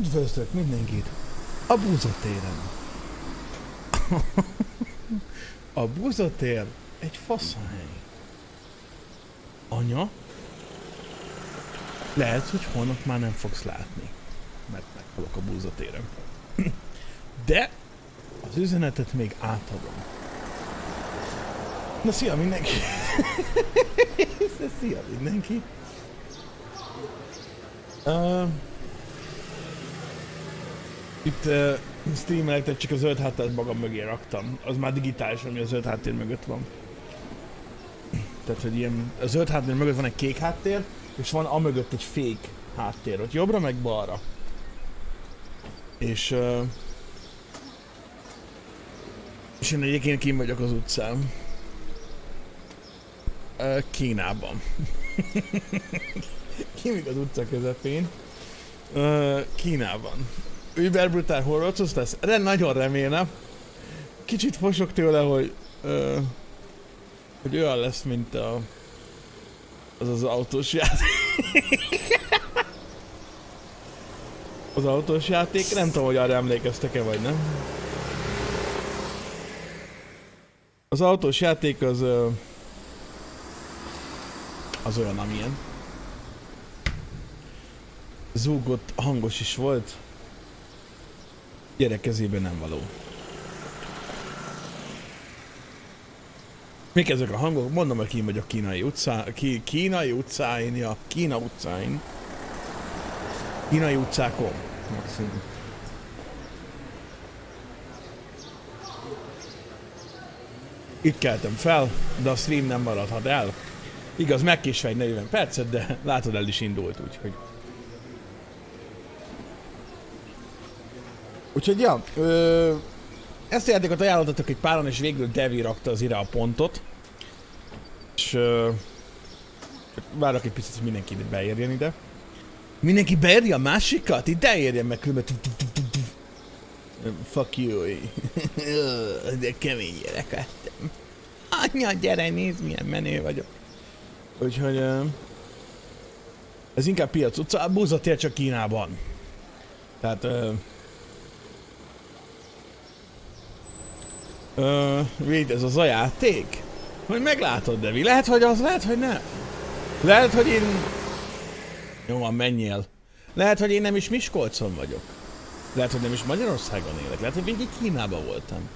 Üdvözlök mindenkit a búzatéren. a búzatér egy faszahely. Anya, lehet, hogy holnap már nem fogsz látni, mert meghalok a búzatéren. De az üzenetet még átadom. Na szia mindenki! szia mindenki! Uh, itt uh, streamelek, csak a zöld hátteret magam mögé raktam. Az már digitális, ami a zöld háttér mögött van. Tehát, hogy ilyen, a zöld háttér mögött van egy kék háttér, és van amögött egy fék háttér, ott jobbra meg balra. És... Uh, és én egyébként kim vagyok az utcán. Uh, Kínában. Kimik az utca közepén. Uh, Kínában. Uber Brutal Horror lesz? De nagyon remélem. Kicsit fosok tőle, hogy... Uh, hogy olyan lesz, mint a... Az az autós játék. az autós játék, nem tudom, hogy arra emlékeztek-e vagy nem. Az autós játék az... Az olyan, amilyen. Zúgott hangos is volt. Gyerek kezében nem való. Mik ezek a hangok? Mondom, hogy ki vagyok kínai utcá... Kínai utcáin, ja, Kína utcáin. Kínai utcákon. Maximum. Itt keltem fel, de a stream nem maradhat el. Igaz, megkésve egy 40 percet, de látod el is indult, úgyhogy... Úgyhogy ja, ö, ezt a játékot ajánlottak egy páran, és végül Devi rakta az ide a pontot. És ö, várok egy picit, hogy mindenki beérjen ide. Mindenki beérje a másikat? Ide érjen meg különben. Fuck you. De kemény gyerek lettem. Anya, gyere, nézd milyen menő vagyok. Úgyhogy... Uh, ez inkább piac utca, a búzatér csak Kínában. Tehát... Uh, wait, ez az a játék? Hogy meglátod, Devi. Lehet, hogy az, lehet, hogy nem. Lehet, hogy én... Jó van, menjél. Lehet, hogy én nem is Miskolcon vagyok. Lehet, hogy nem is Magyarországon élek. Lehet, hogy mindig Kínában voltam.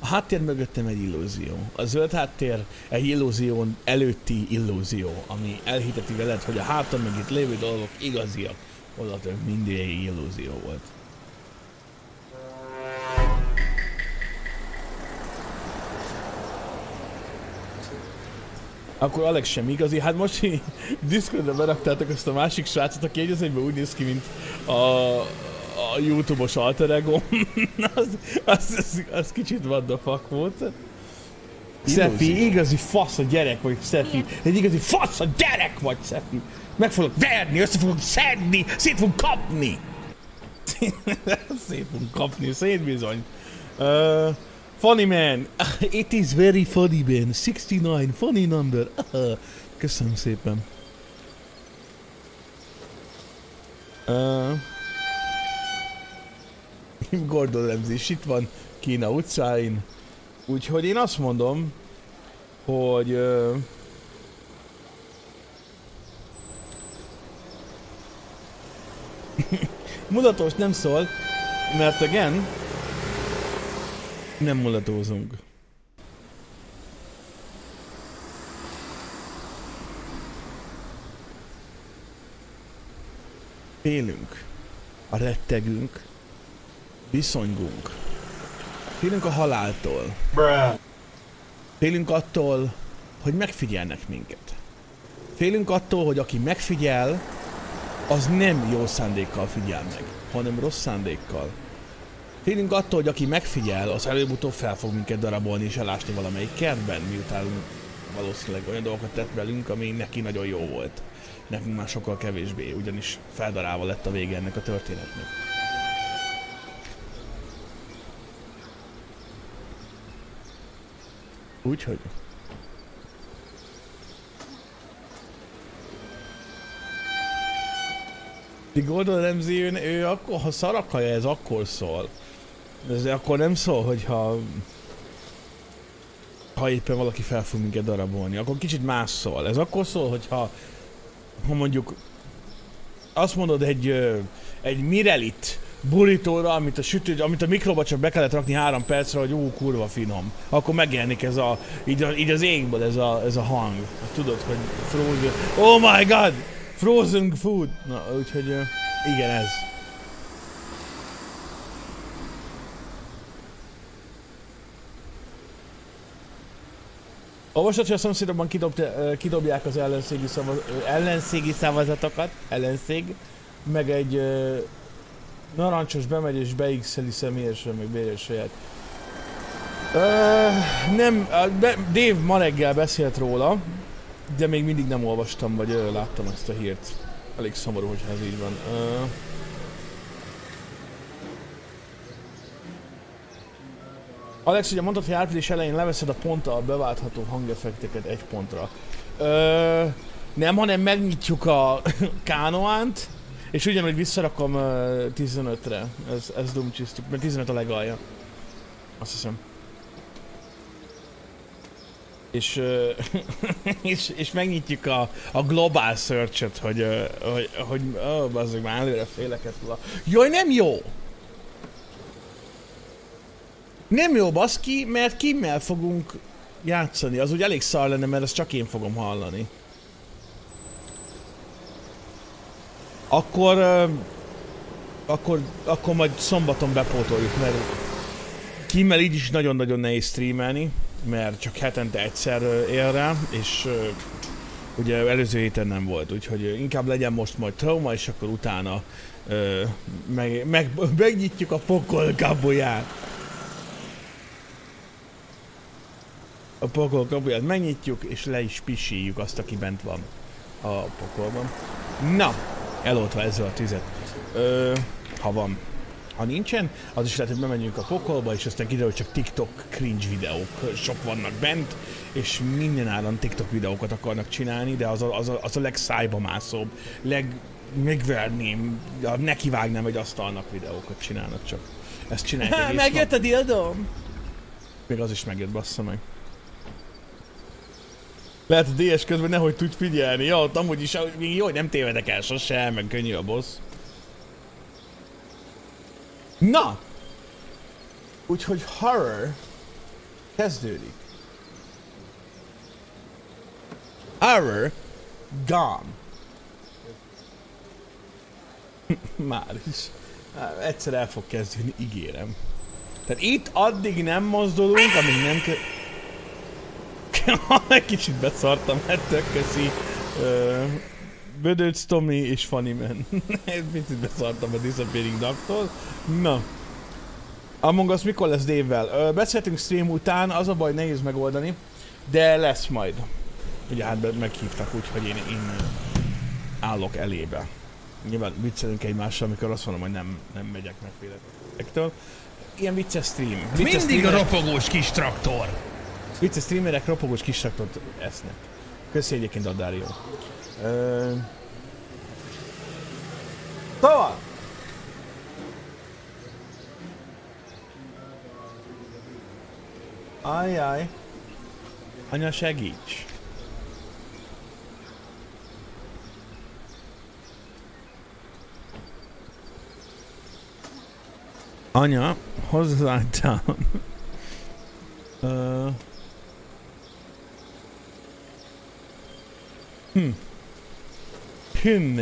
A háttér mögöttem egy illúzió. A zöld háttér egy illúzión előtti illúzió, ami elhiteti veled, hogy a hátam mögött lévő dolgok igaziak. Holott mindig egy illúzió volt. Akkor Alex sem igazi. Hát most Discordra beraktátok azt a másik srácot, aki egyezőben úgy néz ki, mint a, a Youtube-os alter ego. az, az, az, az, kicsit what the fuck volt. Szefi, igazi fasz a gyerek vagy, Szefi. Egy igazi fasz a gyerek vagy, Szefi. Meg fogok verni, össze fogok szedni, szét fogok kapni. szét fogok kapni, szét bizony. Uh, Funny man. It is very funny man. 69. Funny number. Köszönöm szépen. Uh, Gordon Ramsay itt van Kína utcáin. Úgyhogy én azt mondom, hogy uh, mutatós nem szól, mert again, nem mulatózunk. Félünk. A rettegünk. Viszonygunk. Félünk a haláltól. Bruh. Félünk attól, hogy megfigyelnek minket. Félünk attól, hogy aki megfigyel, az nem jó szándékkal figyel meg, hanem rossz szándékkal. Félünk attól, hogy aki megfigyel, az előbb-utóbb fel fog minket darabolni és elásni valamelyik kertben, miután valószínűleg olyan dolgokat tett velünk, ami neki nagyon jó volt. Nekünk már sokkal kevésbé, ugyanis feldarálva lett a vége ennek a történetnek. Úgyhogy... Gordon Ramsay, ő, ő akkor, ha szarakaja, ez akkor szól. Ez akkor nem szól, hogyha ha éppen valaki fel fog minket darabolni, akkor kicsit más szól. Ez akkor szól, hogyha ha mondjuk azt mondod egy, egy Mirelit burítóra, amit a sütő, amit a mikroba csak be kellett rakni három percre, hogy ú, kurva finom. Akkor megjelenik ez a, így, a, így az égből ez a, ez a hang. Tudod, hogy frozen, oh my god, frozen food. Na, úgyhogy igen, ez. Olvasod, hogy a szomszédokban kidobják az ellenségi, szavaz, ellenségi szavazatokat, ellenség, meg egy uh, narancsos bemegy és beixeli személyesen, meg bérje saját. Uh, nem, de Dave ma reggel beszélt róla, de még mindig nem olvastam, vagy uh, láttam ezt a hírt. Elég szomorú, hogyha ez így van. Uh, Alex, ugye mondtad, hogy április elején leveszed a ponttal beváltható hangeffekteket egy pontra. Ö, nem, hanem megnyitjuk a kánoánt, és ugyanúgy visszarakom uh, 15-re. Ez, ez dumcsisztuk, mert 15 a legalja. Azt hiszem. És, és, és megnyitjuk a, a global search-et, hogy, uh, hogy, hogy oh, bazzeg, már előre féleket. Jaj, nem jó! Nem jó baszki, mert kimmel fogunk játszani. Az úgy elég szar lenne, mert ezt csak én fogom hallani. Akkor... Uh, akkor, akkor majd szombaton bepótoljuk, mert Kimmel így is nagyon-nagyon nehéz streamelni, mert csak hetente egyszer él rá, és uh, ugye előző héten nem volt, úgyhogy inkább legyen most majd trauma, és akkor utána uh, meg, meg, megnyitjuk a pokol kabuját. A pokol kapuját megnyitjuk, és le is pisíjük azt, aki bent van a pokolban. Na, eloltva ezzel a tüzet. Ö, ha van. Ha nincsen, az is lehet, hogy bemegyünk a pokolba, és aztán kiderül, hogy csak TikTok cringe videók sok vannak bent, és minden áron TikTok videókat akarnak csinálni, de az a, az a, az a legszájba mászóbb, leg megverném, nekivágnám egy asztalnak videókat csinálnak csak. Ezt csinálják Megjött a dildom! Még az is megjött, bassza meg. Lehet a DS közben nehogy tudj figyelni. Ja, ott amúgy is még jó, hogy nem tévedek el sose, meg könnyű a boss. Na! Úgyhogy horror kezdődik. Horror gone. Már is. Egyszer el fog kezdeni, ígérem. Tehát itt addig nem mozdulunk, amíg nem kell... Egy kicsit beszartam, hát tök köszi. Bödőc Tomi és Funny Man. Egy picit beszartam a Disappearing Ducktól. Na. Among Us mikor lesz Dave-vel? Uh, beszéltünk stream után, az a baj nehéz megoldani, de lesz majd. Ugye hát meghívtak úgy, hogy én, én állok elébe. Nyilván viccelünk egymással, amikor azt mondom, hogy nem, nem megyek megféletektől. Ilyen vicces stream. Vicces Mindig a ropogós kis traktor. Vicces streamerek ropogós kis traktort esznek. Köszi egyébként a Dario. Ö... Szóval! Ajjaj. Anya segíts! Anya, hozzáálltál. uh, hm. Hm.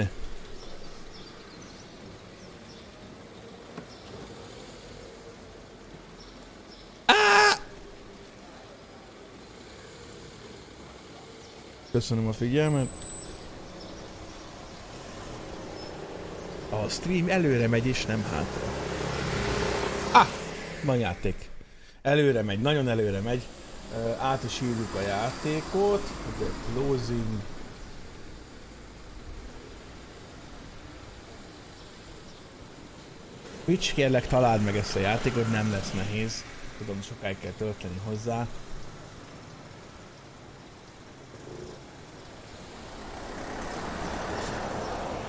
Köszönöm a figyelmet. A stream előre megy és nem hátra. Ah! Van játék. Előre megy, nagyon előre megy. Uh, át is írjuk a játékot. Ugye closing. Twitch, kérlek találd meg ezt a játékot, nem lesz nehéz. Tudom, sokáig kell tölteni hozzá.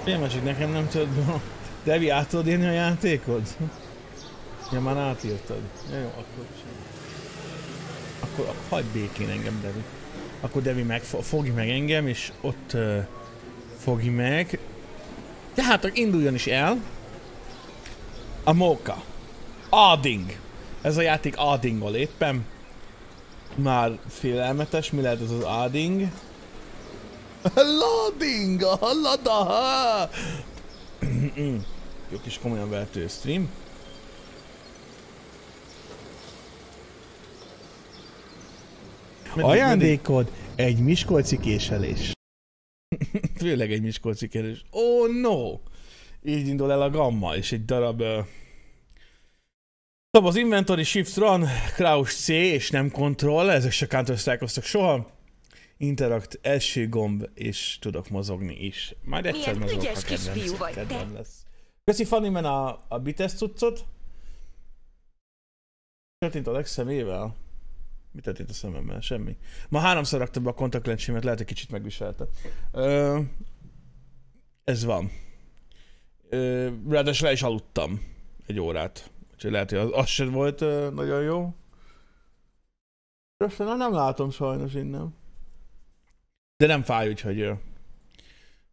Filmesik nekem nem tudod, Devi át tudod írni a játékot? Ja, már átírtad. Ja, jó, akkor sem. Akkor, akkor hagyd békén engem, Devi. Akkor Devi meg, fogj meg engem, és ott uh, fogj meg. Tehát induljon is el. A Moka. Ading. Ez a játék Adingol éppen. Már félelmetes, mi lehet ez az Ading? Loading! Lada! Jó kis komolyan vehető stream. Ajándékod egy Miskolci késelés. Főleg egy Miskolci késelés. Oh no! Így indul el a gamma, és egy darab... Uh... az inventory shift run, crouch C és nem control, ezek se counter soha. Interact első gomb, és tudok mozogni is. Majd egyszer Milyen mozogok, ha kedvenc, vagy kedvem lesz. Köszi Fanny, a, a Bites cuccot. Történt a legszemével? Mi történt a szememmel? Semmi. Ma háromszor raktam be a kontaktlencsémet, lehet, hogy kicsit megviselte. Ö, ez van. Ráadásul le is aludtam egy órát. Úgyhogy lehet, hogy az, az sem volt nagyon jó. Aztán nem látom sajnos innen. De nem fáj, úgyhogy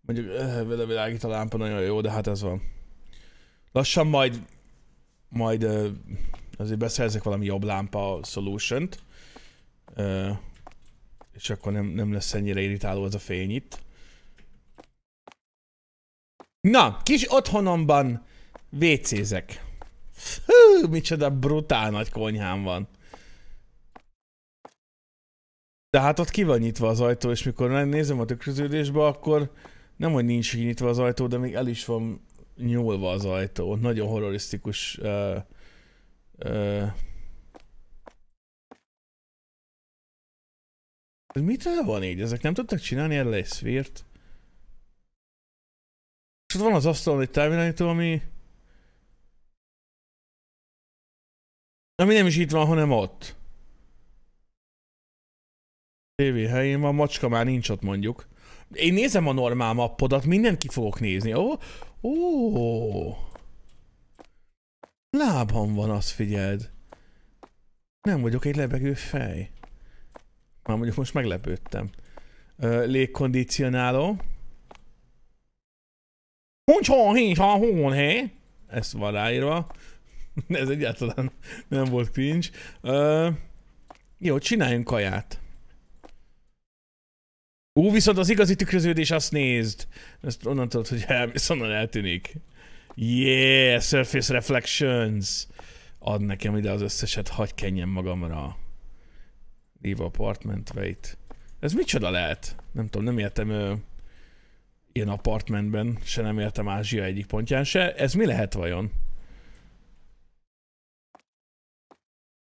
mondjuk vele világít a lámpa nagyon jó, de hát ez van. Lassan majd majd azért beszerzek valami jobb lámpa solution-t, és akkor nem, nem lesz ennyire irritáló az a fény itt. Na, kis otthonomban WC-zek. Hú, micsoda brutál nagy konyhám van. De hát ott ki van nyitva az ajtó, és mikor nézem a tükröződésbe, akkor nem, hogy nincs nyitva az ajtó, de még el is van nyúlva az ajtó. Nagyon horrorisztikus uh, uh, mitől van így? Ezek nem tudtak csinálni erre egy szfírt? És ott van az asztalon egy távirányító, ami... Ami nem is itt van, hanem ott. TV helyén van, macska már nincs ott mondjuk. Én nézem a normál mappodat, mindent ki fogok nézni. Ó, ó. Lábam van, azt figyeld. Nem vagyok egy lebegő fej. Már mondjuk most meglepődtem. légkondicionáló. Huncsó, hincs, ha, hón, hé? Ezt van ráírva. Ez egyáltalán nem volt cringe. Ö, jó, csináljunk kaját. Ú, viszont az igazi tükröződés, azt nézd. Ezt onnan tudod, hogy elmész, onnan eltűnik. Yeah, Surface Reflections. Ad nekem ide az összeset, hagy kenjem magamra. Leave apartment, wait. Ez micsoda lehet? Nem tudom, nem értem ilyen apartmentben, se nem értem Ázsia egyik pontján se. Ez mi lehet vajon?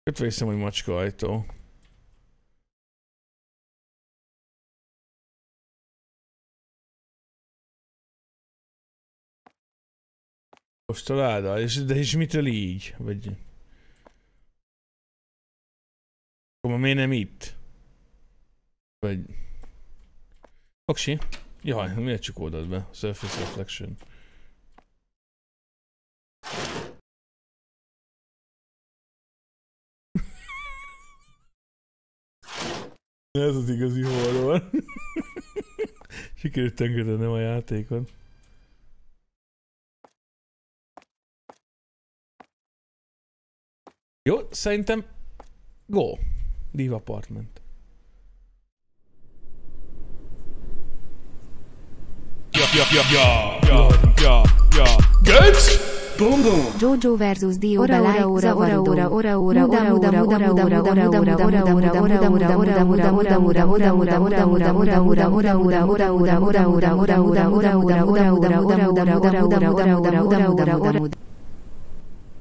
Kötve hiszem, hogy macska ajtó. Postaláda? És, de és mitől így? Vagy... Akkor miért nem itt? Vagy... Oksi. Jaj, miért csak oldad be? Surface Reflection. Ez az igazi horror. Sikerült tönkretennem a játékot. Jó, szerintem go. Leave apartment. Ja, ja, ja, ja, ja, ja, ja. Götz! Bum bum. Jojo versus Dio ora ora ora ora ora ora ora ora ora ora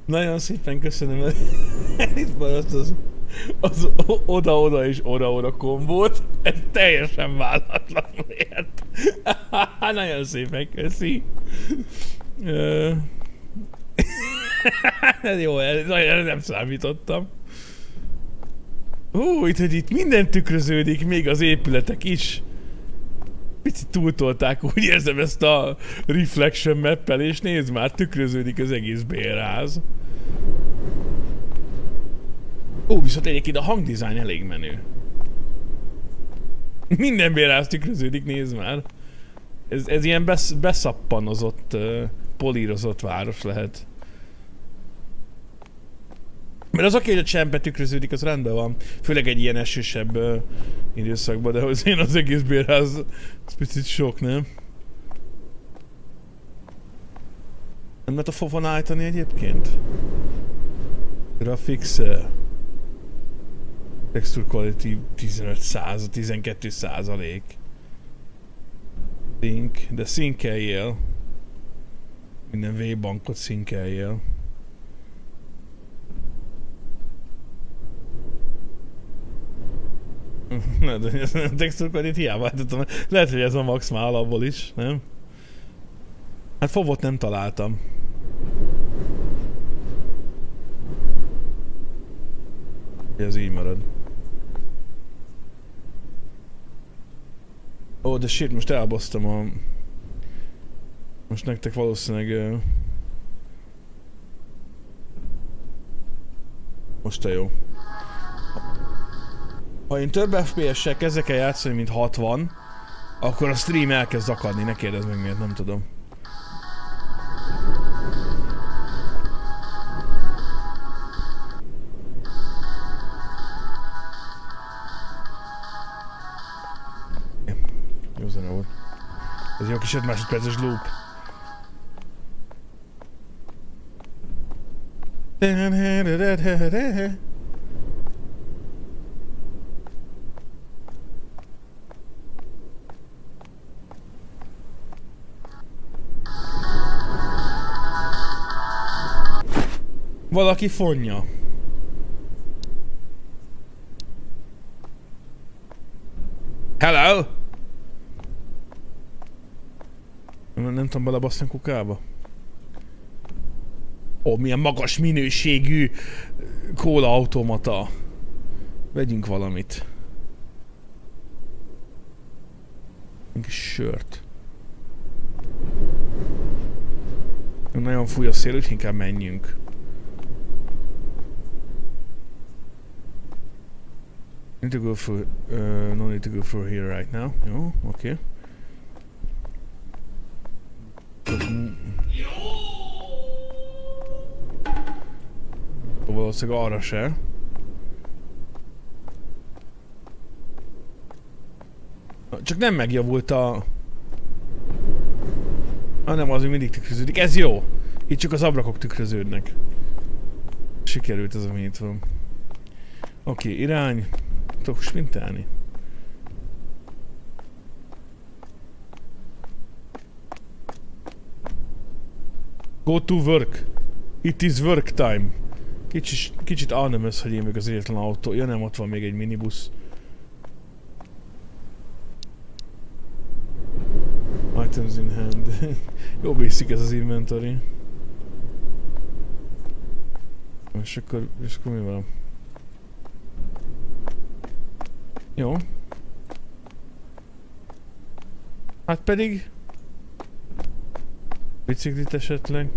Nagyon szépen köszönöm itt azt az, az oda-oda és oda-oda kombót. Ez teljesen vállatlanul ért. Nagyon szépen köszi. ez jó, ez nem számítottam. Hú, itt, hogy itt minden tükröződik, még az épületek is. Picit túltolták, úgy érzem ezt a reflection mappel, és nézd már, tükröződik az egész bérház. Ó, viszont egyébként a hangdesign elég menő. Minden bérház tükröződik, nézd már. Ez, ez ilyen besz, beszappanozott, uh, polírozott város lehet. Mert az oké, hogy a csempe tükröződik, az rendben van. Főleg egy ilyen esősebb időszakban, de az én az egész bérház, az picit sok, nem? Nem lehet a fofon állítani egyébként? Graphics... Uh, texture quality 15 száz, 12 százalék. Sync, de szinkeljél. Minden V-bankot szinkeljél. Lehet, hogy ez a textúrkod itt hiába állítottam. Lehet, hogy ez a max már alapból is, nem? Hát fovot nem találtam. Ez így marad. Ó, oh, de shit, most elbasztam a... Most nektek valószínűleg... Most a jó. Ha én több FPS-sel kezdek el játszani, mint 60, akkor a stream elkezd akadni, ne kérdezz meg miért, nem tudom. Ez jó kis 5 másodperces loop. Valaki fonja. Hello? Nem, tudom belebaszni a kukába. Ó, milyen magas minőségű kóla automata. Vegyünk valamit. Egy sört. Nagyon fúj a szél, úgyhogy inkább menjünk. Need to go through, uh, no need to go through here right now. Jó, oké. Okay. Valószínűleg arra se. Csak nem megjavult a... Ah, nem, az még mindig tükröződik. Ez jó! Itt csak az ablakok tükröződnek. Sikerült ez a mit van. Oké, okay, irány. Tudok sprintelni. Go to work. It is work time. Kicsit, kicsit anonymous, hogy én még az egyetlen autó. Ja nem, ott van még egy minibusz. Items in hand. Jó basic ez az inventory. És akkor, és akkor mi van? Jó. Hát pedig... Biciklit esetleg.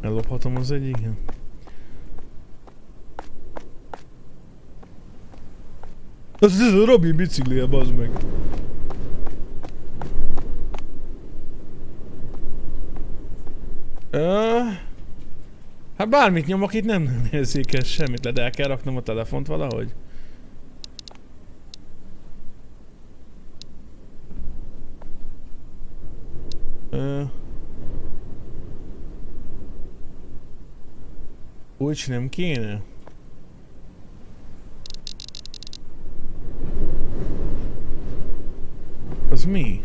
Ellophatom az egyiken. Az ez a Robin biciklije, bazd meg. Hát bármit nyomok, itt nem érzékes semmit, le, de el kell raknom a telefont valahogy. Uh, úgy nem kéne. Az mi?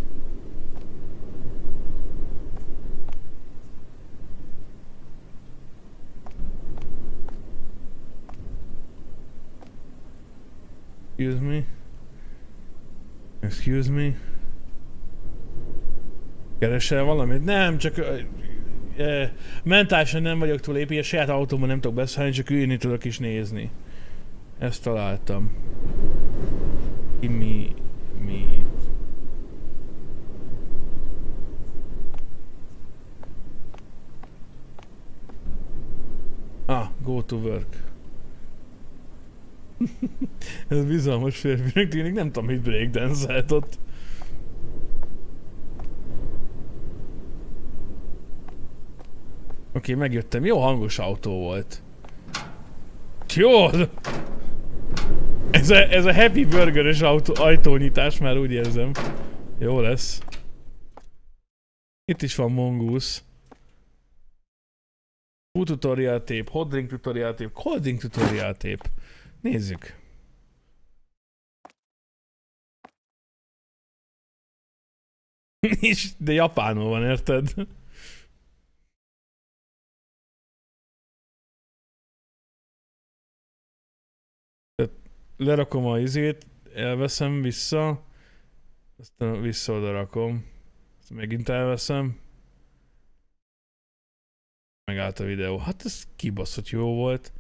Excuse me. Excuse me. Keresel valamit? Nem, csak mentálisan nem vagyok túl épp, a saját autóban nem tudok beszélni, csak ülni tudok is nézni. Ezt találtam. Mi... Mi... Ah, go to work. Ez bizalmas férfinek tűnik, nem tudom, mit breakdance ott. Oké, okay, megjöttem. Jó hangos autó volt. Jó! Ez a, ez a Happy Burger-es autó, ajtónyitás, már úgy érzem. Jó lesz. Itt is van mongoose. Food tutorial tape, hot drink tutorial tape, cold drink tutorial tape. Nézzük. de japánul van, érted? Lerakom a izét, elveszem vissza, aztán vissza oda rakom. Megint elveszem. Megállt a videó. Hát ez kibaszott jó volt.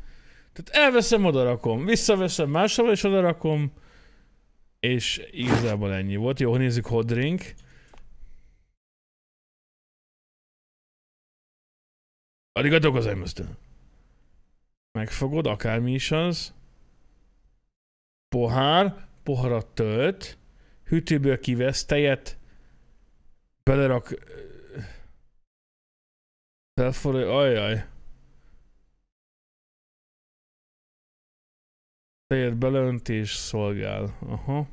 Tehát elveszem, oda rakom, visszaveszem, máshol is oda rakom, és igazából ennyi volt. Jó, nézzük hot drink. Arigato gozaimasu. Megfogod, akármi is az pohár, poharat tölt, hűtőből kivesz tejet, belerak... Felforraj, ajjaj. Tejet beleönt és szolgál. Aha.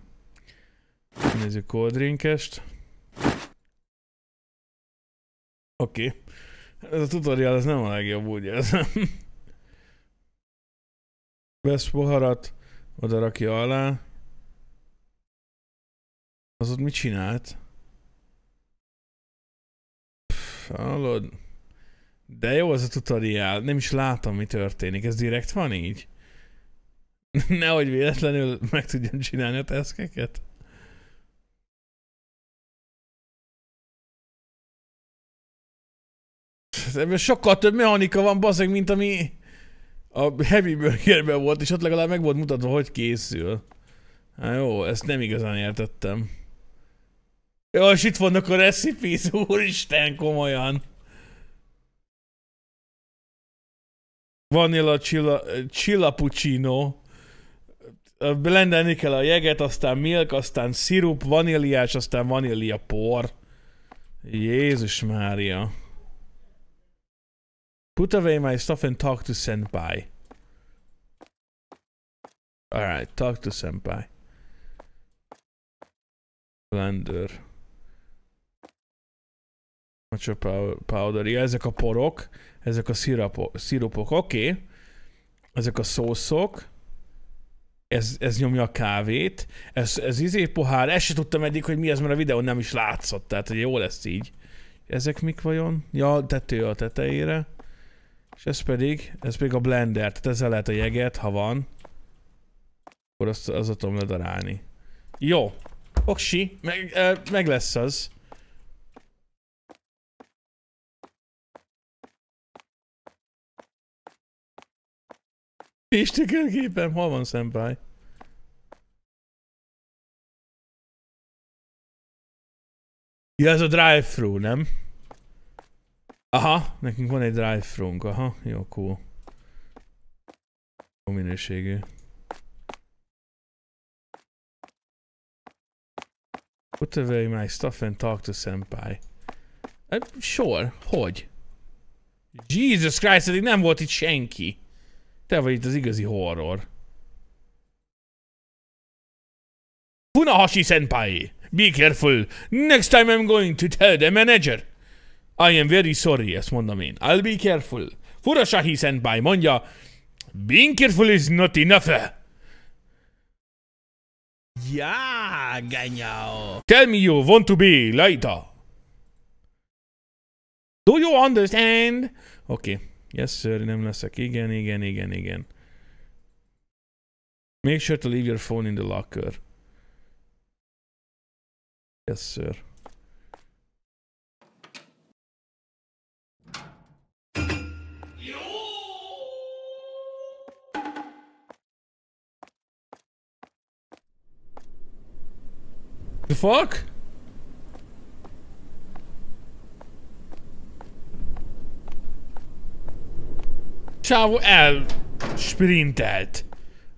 Nézzük cold drinkest. Oké. Okay. Ez a tutorial ez nem a legjobb, úgy érzem. Vesz poharat, oda rakja alá. Az ott mit csinált? Hallod? De jó az a tutoriál, nem is látom mi történik, ez direkt van így? Nehogy véletlenül meg tudjam csinálni a teszkeket? Ebben sokkal több mechanika van, bazeg, mint ami a Heavy Burgerben volt, és ott legalább meg volt mutatva, hogy készül. Hát jó, ezt nem igazán értettem. Jó, és itt vannak a recipes, úristen, komolyan. Vanilla chilla, chilla puccino. ö, blendelni kell a jeget, aztán milk, aztán szirup, vaníliás, aztán vanília. Jézus Mária. Put away my stuff and talk to senpai. Alright, talk to senpai. Blender. Matcha pow- powder. Ja, ezek a porok, ezek a szirapok, szirupok. Oké. Okay. Ezek a szószok. Ez, ez nyomja a kávét. Ez, ez izé pohár. Ezt se tudtam eddig, hogy mi ez, mert a videón nem is látszott. Tehát, hogy jó lesz így. Ezek mik vajon? Ja, tető a tetejére. És ez pedig, ez pedig a blender. Tehát ezzel lehet a jeget, ha van. Akkor azt, azt tudom ledarálni. Jó. Oksi, meg, meg lesz az. Nincs tükörgépem, hol van senpai? Ja, ez a drive-thru, nem? Aha, nekünk van egy drive-thrunk, aha, jó, cool. Jó minőségű. Put away my stuff and talk to senpai. Uh, sure, hogy? Jesus Christ, eddig nem volt itt senki. Te vagy itt az igazi horror. Funahashi senpai, be careful. Next time I'm going to tell the manager. I am very sorry, ezt mondom én. I'll be careful. Funahashi senpai mondja, being careful is not enough. Ja, ganyao. Tell me you want to be later. Do you understand? Oké. Okay. Yes, sir, nem leszek. Igen, igen, igen, igen. Make sure to leave your phone in the locker. Yes, sir. The fuck? Csávó el sprintelt.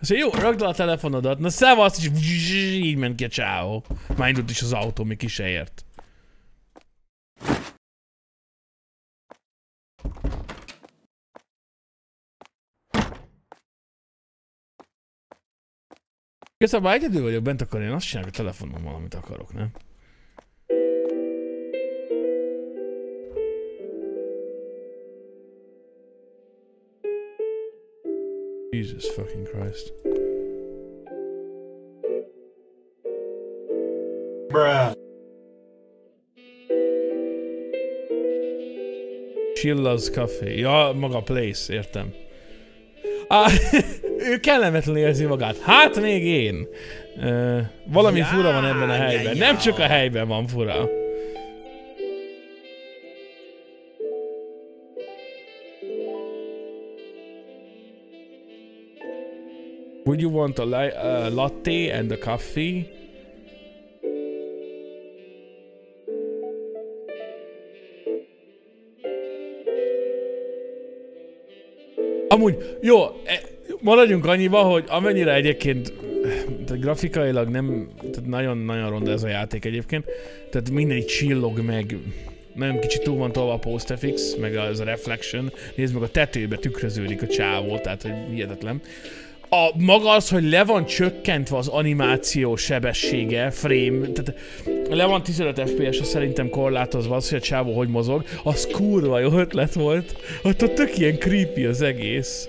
Azt jó, rakd le a telefonodat. Na szevasz, és így ment ki a csávó. Már indult is az autó, még ki se ért. Igazából egyedül vagyok bent, akkor én azt csinálok a telefonon valamit akarok, nem? Jesus fucking Christ. Bruh. Chilla's Café. Ja, maga a place, értem. Ah, ő kellemetlen érzi magát. Hát még én. Uh, valami Ja, fura van ebben a helyben. ja, Nem ja. csak a helyben van fura. Would you want a li- uh, latte and a coffee? Amúgy, jó, e, maradjunk annyiba, hogy amennyire egyébként tehát grafikailag nem, tehát nagyon-nagyon ronda ez a játék egyébként, tehát minden így csillog meg, nagyon kicsit túl van tolva a postfix, meg az a reflection, nézd meg a tetőbe tükröződik a csávó, tehát hogy hihetetlen. A maga az, hogy le van csökkentve az animáció sebessége, frame, tehát le van 15 fps -a szerintem korlátozva az, hogy a csávó hogy mozog, az kurva jó ötlet volt. Ott, ott tök ilyen creepy az egész.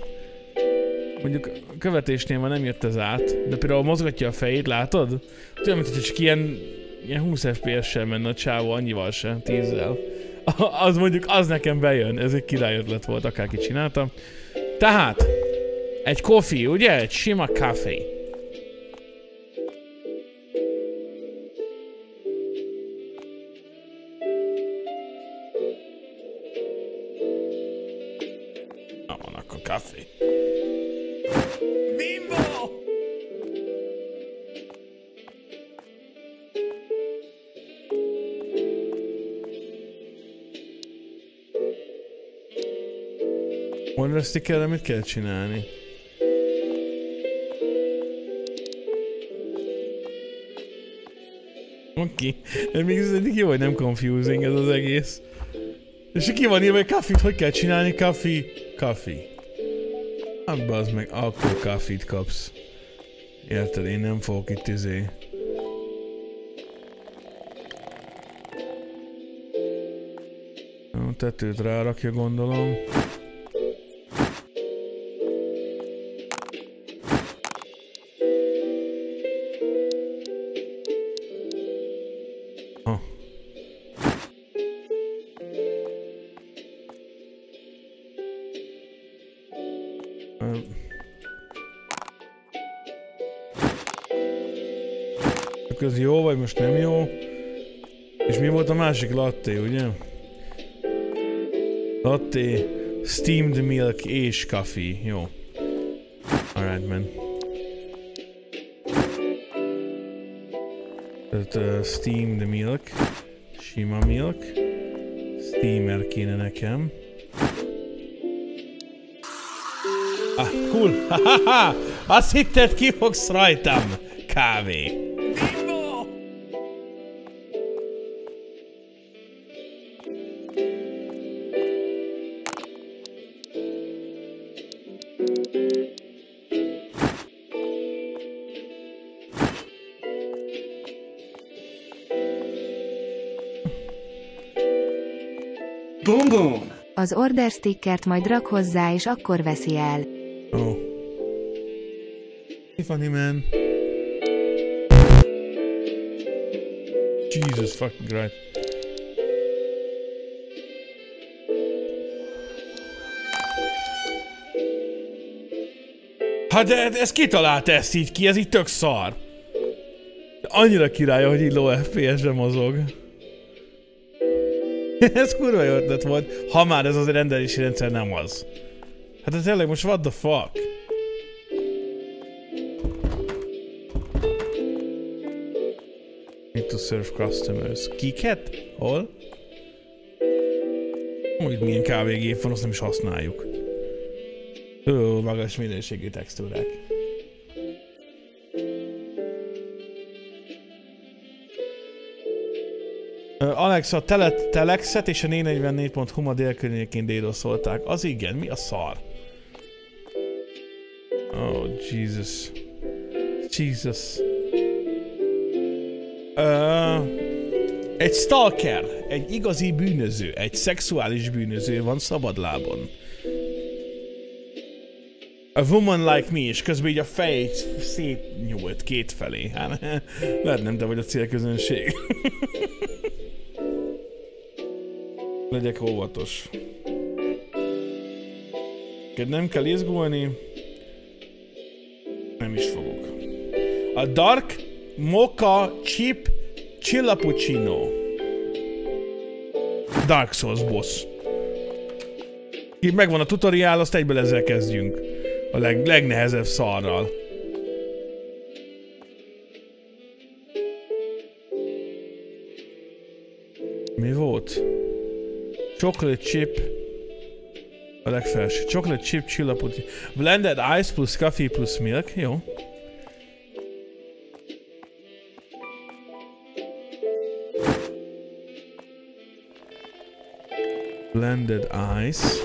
Mondjuk követésnél már nem jött ez át, de például mozgatja a fejét, látod? Olyan, mint hogy csak ilyen, ilyen 20 FPS-sel menne a csávó, annyival se, 10-zel. Az mondjuk, az nekem bejön, ez egy király ötlet volt, akárki csinálta. Tehát, egy kofi, ugye? Egy sima kávé. Thumbnail mit kell csinálni? Oké. Okay. Még ez eddig jó, hogy nem confusing ez az egész. És ki van írva, hogy kaffit hogy kell csinálni? Kaffi, kaffi. Hát bazd meg, akkor kaffit kapsz. Érted, én nem fogok itt izé. Tetőt rárakja gondolom. Most nem jó? És mi volt a másik latte, ugye? Latte, steamed milk és coffee. Jó. Alright, man. Tehát uh, steamed milk, sima milk, steamer kéne nekem. Ah, cool! Hahaha! Azt hitted ki fogsz rajtam! Kávé! Az order stickert majd rak hozzá és akkor veszi el. Oh. Funny man. Jesus fucking Christ. Hát de ez kitalálta ezt így ki, ez így tök szar. Annyira királya, hogy így low FPS-re mozog. ez kurva jó ötlet volt, ha már ez az rendelési rendszer nem az. Hát ez tényleg most what the fuck? Need to serve customers. Kiket? Hol? Úgy milyen kávégép van, azt nem is használjuk. Ó, magas minőségű textúrák. Ö, Alex, a tele Telexet és a 444.hu ma délkörnyékén déloszolták. Az igen, mi a szar? Oh, Jesus. Jesus. Ö, egy stalker, egy igazi bűnöző, egy szexuális bűnöző van szabadlábon. A woman like me, és közben így a fej szétnyúlt két felé. Hát, lehet nem te vagy a célközönség. Legyek óvatos. Nem kell izgulni. Nem is fogok. A Dark Mocha Chip Chillapuccino. Dark Souls boss. Így megvan a tutoriál, azt egyből ezzel kezdjünk. A leg, legnehezebb szarral. Chocolate chip. A legfelső. Chocolate chip chillaputi. Blended ice plus coffee plus milk. Jó. Blended ice.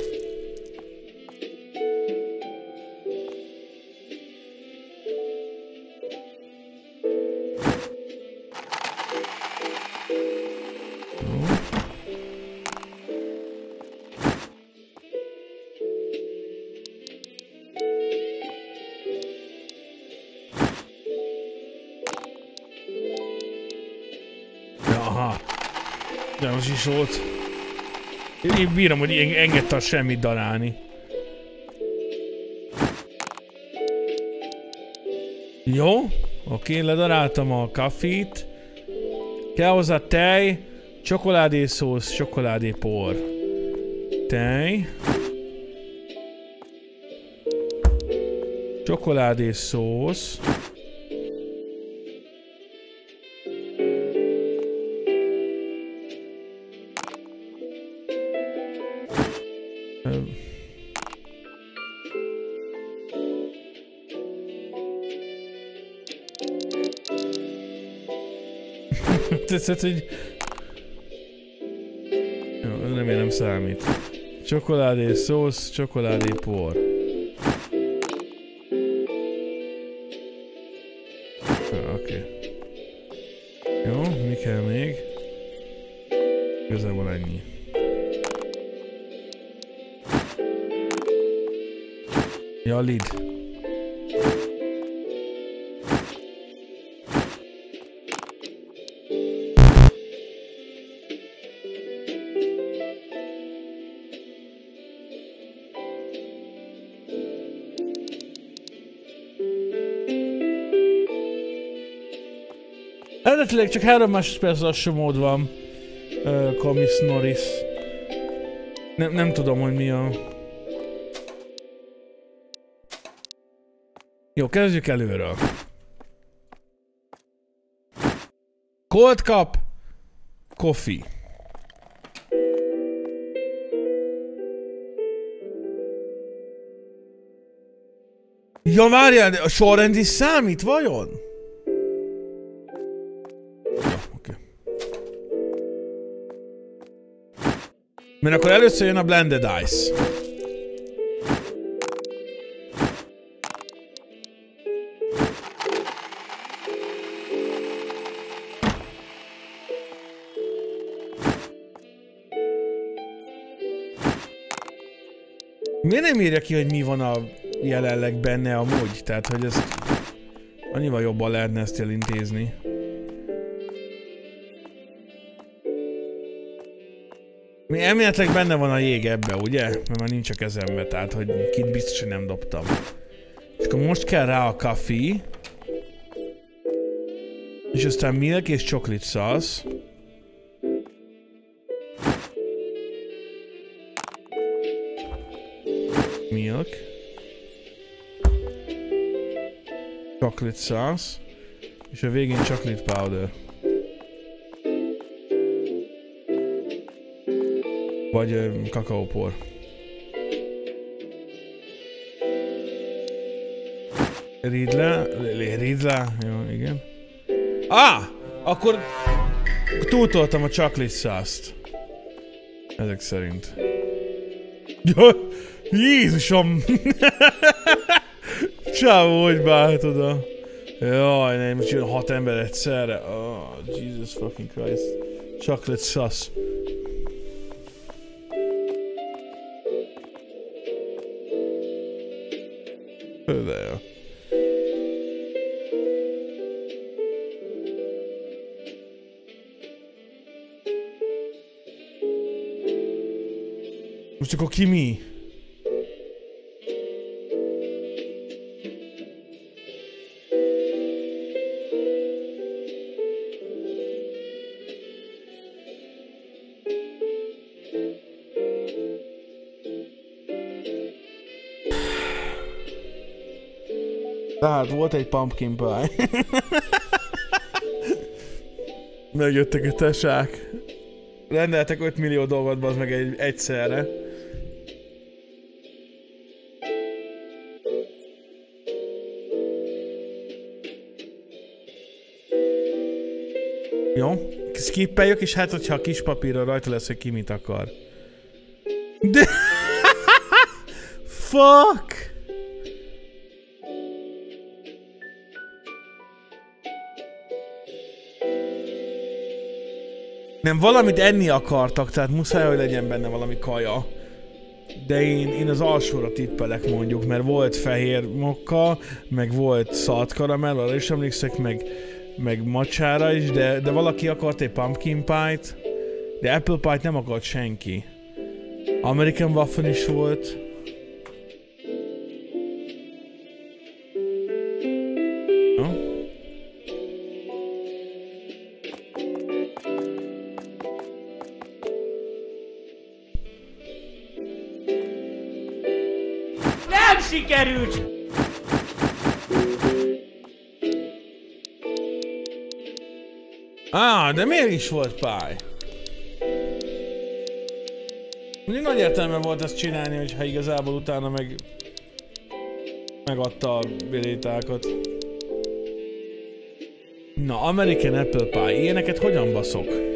Volt. Én bírom, hogy en- engedte a semmit darálni. Jó, oké, ledaráltam a kaffit. Kell hozzá tej, csokoládé szósz, csokoládé por. Tej. Csokoládé tetszett, hogy... Jó, remélem számít. Csokoládé szósz, csokoládé por. Ah, Oké. Okay. Jó, mi kell még? Igazából ennyi. Ja, lid. Eredetileg csak 3 másodperc lassú mód van. Uh, Norris. Nem, nem tudom, hogy mi a... Jó, kezdjük előről. Cold Cup. Coffee. Ja, várjál, a sorrend is számít, vajon? Mert akkor először jön a Blended Ice. Miért nem írja ki, hogy mi van a jelenleg benne amúgy? Tehát, hogy ezt annyival jobban lehetne ezt elintézni. Mi elméletileg benne van a jég ebbe, ugye? Mert már nincs a kezembe, tehát hogy kit biztos, hogy nem dobtam. És akkor most kell rá a kaffi. És aztán milk és chocolate sauce. Milk. Chocolate sauce. És a végén chocolate powder. Vagy kakaópor. Ridle, ridle, jó, igen. Ah! Akkor túltoltam a chocolate sauce-t. Ezek szerint. Ja, Jézusom! Csávó, hogy bált oda. Jaj, nem, most jön hat ember egyszerre. Oh, Jesus fucking Christ. Chocolate sauce. De jó. Most akkor volt egy pumpkin pie. Megjöttek a tesák. Rendeltek 5 millió dolgot, az meg egy, egyszerre. Jó, skippeljük, és hát hogyha a kis papírra rajta lesz, hogy ki mit akar. De... Fuck! Nem, valamit enni akartak, tehát muszáj, hogy legyen benne valami kaja. De én, én az alsóra tippelek mondjuk, mert volt fehér mokka, meg volt szalt karamell, arra is emlékszek, meg, meg macsára is, de, de valaki akart egy pumpkin pie-t, de apple pie-t nem akart senki. American waffle is volt. De miért is volt pály? Mondjuk nagy értelme volt ezt csinálni, hogyha igazából utána meg... Megadta a bilétákat. Na, American Apple Pie. Ilyeneket hogyan baszok?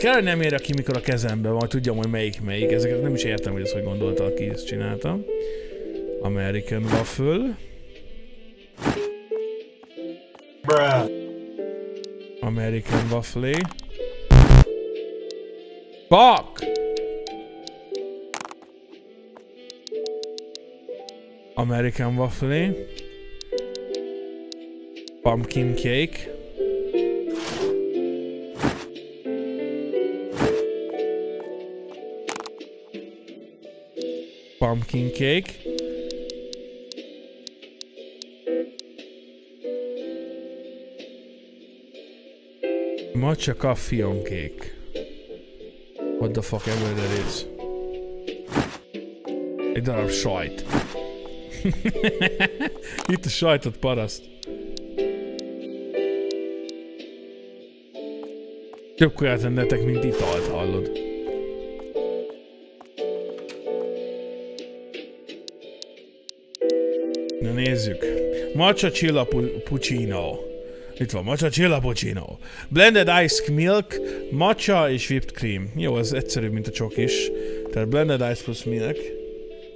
Kell, hogy nem érje ki, mikor a kezembe van, tudjam, hogy melyik melyik. Ezeket nem is értem, hogy ezt hogy gondolta, aki ezt csinálta. American Waffle. American Waffle. Fuck! American Waffle. Pumpkin Cake. Pumpkin Cake. Matcha coffee on cake. What the fuck ever that is. Egy darab sajt. Itt a sajtot paraszt. Több kaját rendeltek, mint italt, hallod. Nézzük. Matcha Chilla pu- Puccino. Itt van, matcha chilla puccino. Blended ice milk, matcha és whipped cream. Jó, ez egyszerűbb, mint a csokis. Tehát blended ice plus milk.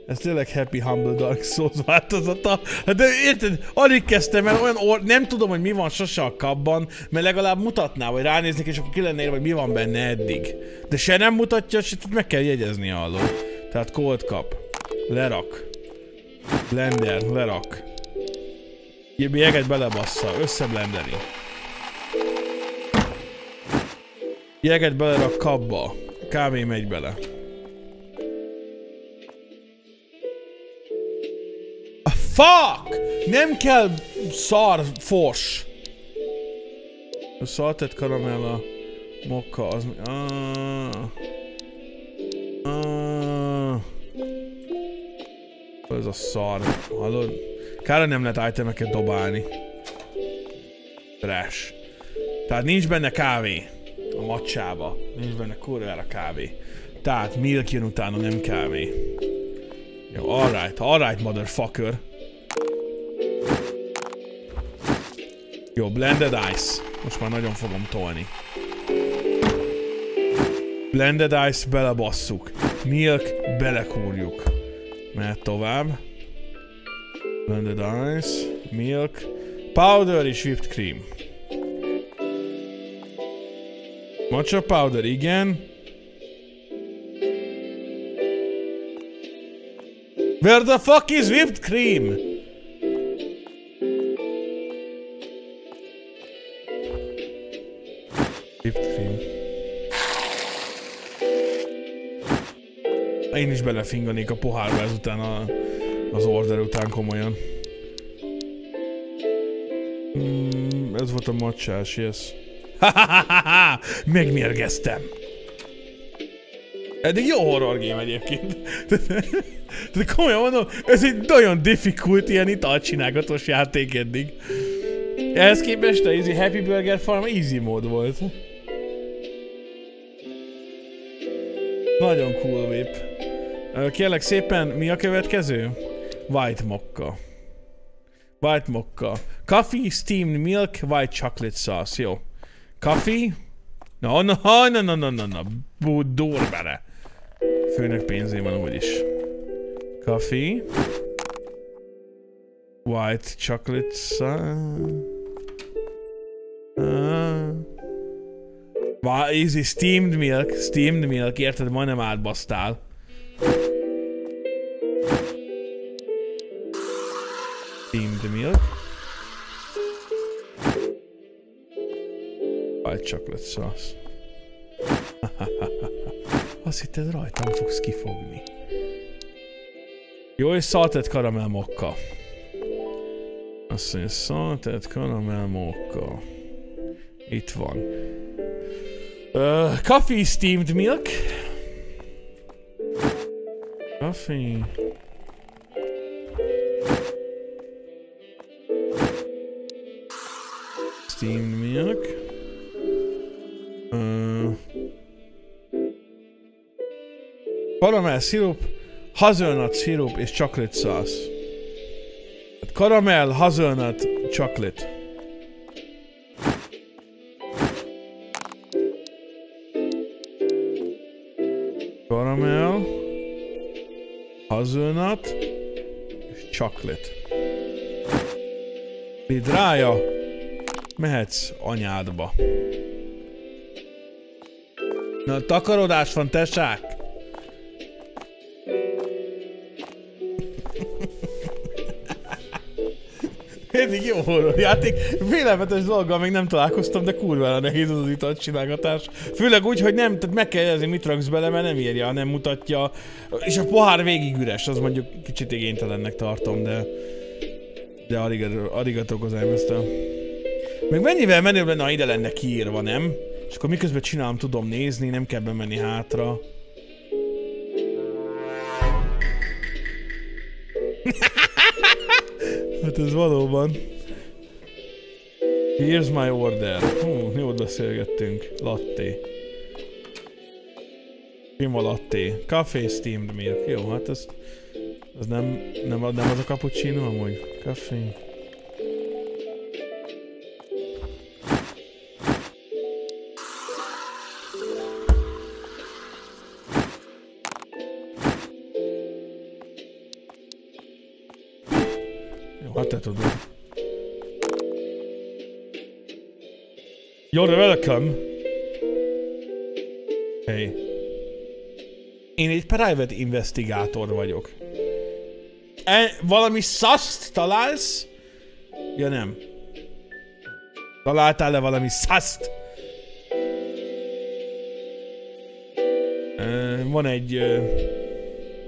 Ez tényleg Happy Humble Dark Souls változata. Hát De érted, alig kezdtem el, olyan or- nem tudom, hogy mi van sose a kapban, mert legalább mutatná, vagy ránéznék, és akkor ki írva, hogy mi van benne eddig. De se nem mutatja, se meg kell jegyezni hallod. Tehát cold cup. Lerak. Blender, lerak. Jeget belebassza, összeblendeli. Jeget belerak kapba. Kávé megy bele. A fuck! Nem kell szar fos. A salted karamella mokka az... Ah. Ah. Ez a szar, hallod? Kár, hogy nem lehet itemeket dobálni. Trash. Tehát nincs benne kávé a macsába. Nincs benne kurvára kávé. Tehát milk jön utána, nem kávé. Jó, alright, alright, motherfucker. Jó, blended ice. Most már nagyon fogom tolni. Blended ice, belebasszuk. Milk, belekúrjuk. Mehet tovább. Blended ice, milk, powder és whipped cream. Matcha powder, igen. Where the fuck is whipped cream? Whipped cream. Én is belefinganék a pohárba ezután a, az order után komolyan. Mm, ez volt a macsás, yes. Megmérgeztem. Eddig jó horror game egyébként. De komolyan mondom, ez egy nagyon difficult ilyen italcsinálgatós játék eddig. Ehhez képest a Easy Happy Burger Farm easy mód volt. Nagyon cool. Ö, Kérlek szépen, mi a következő? White mocca. White mocca. Coffee, steamed milk, white chocolate sauce. Jó. Coffee. No, no, no, no, no, no, no. Bú, Dur bele. Főnök pénzén van úgyis. Coffee. White chocolate sauce. Uh. Easy, steamed milk, steamed milk, érted? Majdnem átbasztál. Chocolate sauce. Azt hitted rajtam fogsz kifogni. Jó, és salted caramel mokka. Azt mondja, salted caramel mocha. Itt van. Uh, coffee steamed milk. Coffee. Karamell szirup, hazelnut szirup és chocolate sauce. Tehát Karamell, hazelnut, chocolate. Karamell, hazelnut és chocolate. Vidrája, mehetsz anyádba. Na, takarodás van, tesák! Eddig jó horror játék. Félelmetes dologgal még nem találkoztam, de kurvára nehéz az az italt csinálgatás. Főleg úgy, hogy nem, tehát meg kell jelezni, mit raksz bele, mert nem írja, nem mutatja. És a pohár végig üres, az mondjuk kicsit igénytelennek tartom, de... De arigato gozaimasu. Még mennyivel menőbb lenne, ha ide lenne kiírva, nem? És akkor miközben csinálom, tudom nézni, nem kell bemenni hátra. Hát ez valóban. Here's my order. Hú, jót beszélgettünk. Latte. Prima latte. Café steamed milk. Jó, hát ez... Ez nem, nem, nem az a cappuccino amúgy. Café. Welcome. Hey. Én egy private investigátor vagyok. E, valami szaszt találsz? Ja nem. Találtál-e valami szaszt? E, van egy ö,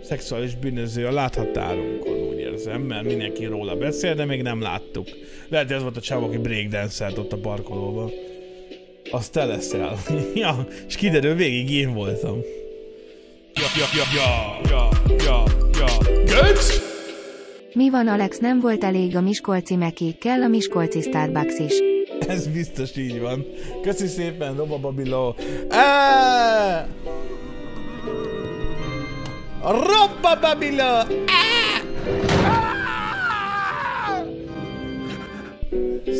szexuális bűnöző a láthatárunkon, úgy érzem, mert mindenki róla beszél, de még nem láttuk. Lehet, hogy ez volt a csáv, aki breakdance ott a parkolóban. Az te leszel. ja, és kiderül, végig én voltam. Ja, ja, ja, ja, ja, ja. Götz! Mi van Alex nem volt elég a Miskolci Meki, kell a Miskolci Starbucks is. Ez biztos így van. Köszi szépen, Roba Babilo. Á! Roba Babilo!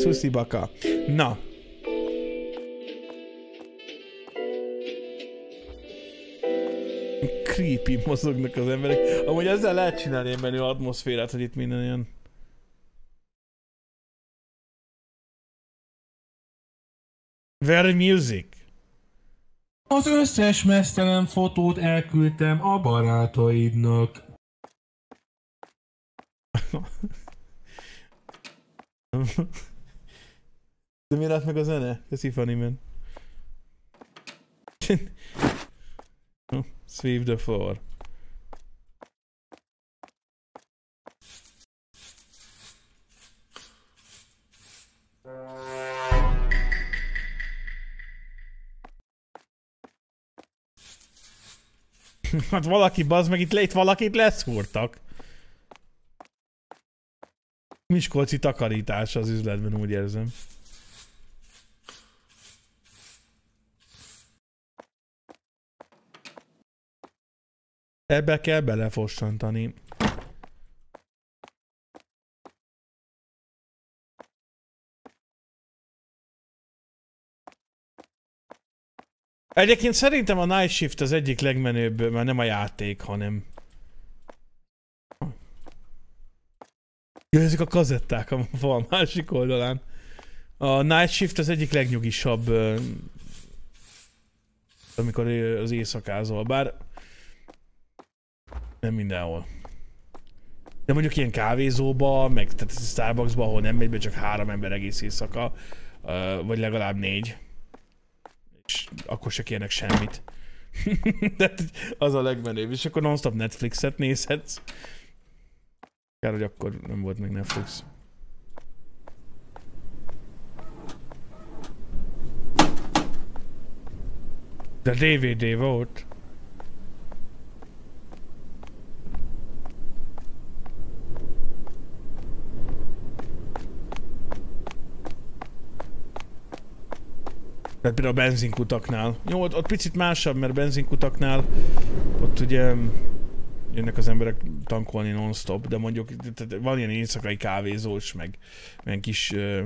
Susi baka. Na. Creepy mozognak az emberek. Amúgy ezzel lehet csinálni egy menő atmoszférát, hogy itt minden ilyen Very music. Az összes mesztelen fotót elküldtem a barátaidnak. De miért meg a zene? Köszi Funny Man. Sweep the floor. hát valaki bazd meg itt lét valakit leszúrtak. Miskolci takarítás az üzletben, úgy érzem. Ebbe kell belefossantani. Egyébként szerintem a Night Shift az egyik legmenőbb, mert nem a játék, hanem... Ja, ezek a kazetták a fal másik oldalán. A Night Shift az egyik legnyugisabb, amikor az éjszakázol, bár nem mindenhol. De mondjuk ilyen kávézóba, meg tehát Starbucksba, ahol nem megy be csak három ember egész éjszaka, vagy legalább négy. És akkor se kérnek semmit. De az a legmenőbb. És akkor non-stop Netflixet nézhetsz. Kár, hogy akkor nem volt még Netflix. De DVD volt. Tehát például a benzinkutaknál. Jó, ott, ott picit másabb, mert benzinkutaknál ott ugye mm, jönnek az emberek tankolni non-stop, de mondjuk tehát van ilyen éjszakai kávézós, meg ilyen kis, uh,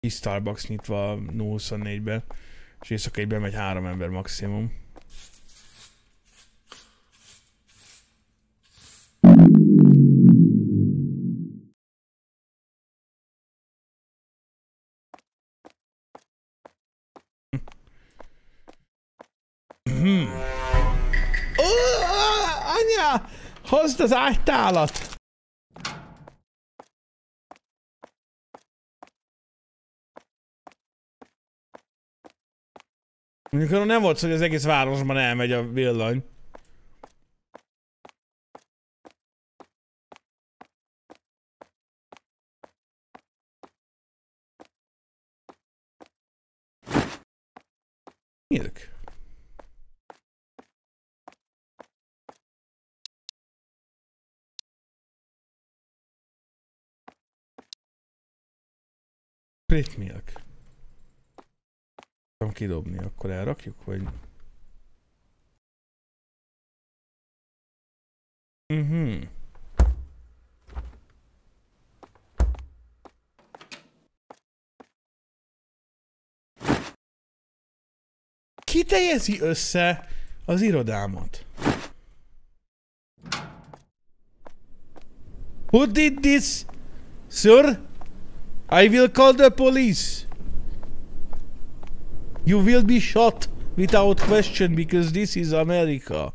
kis Starbucks nyitva 0-24-ben, és éjszakai bemegy három ember maximum. Anya! Hozd az ágytálat! Mondjuk nem volt hogy az egész városban elmegy a villany. Milk. Split milk. Tudom kidobni, akkor elrakjuk, vagy... Mhm. Teljezi össze az irodámat? Who did this? Sir? I will call the police. You will be shot without question because this is America.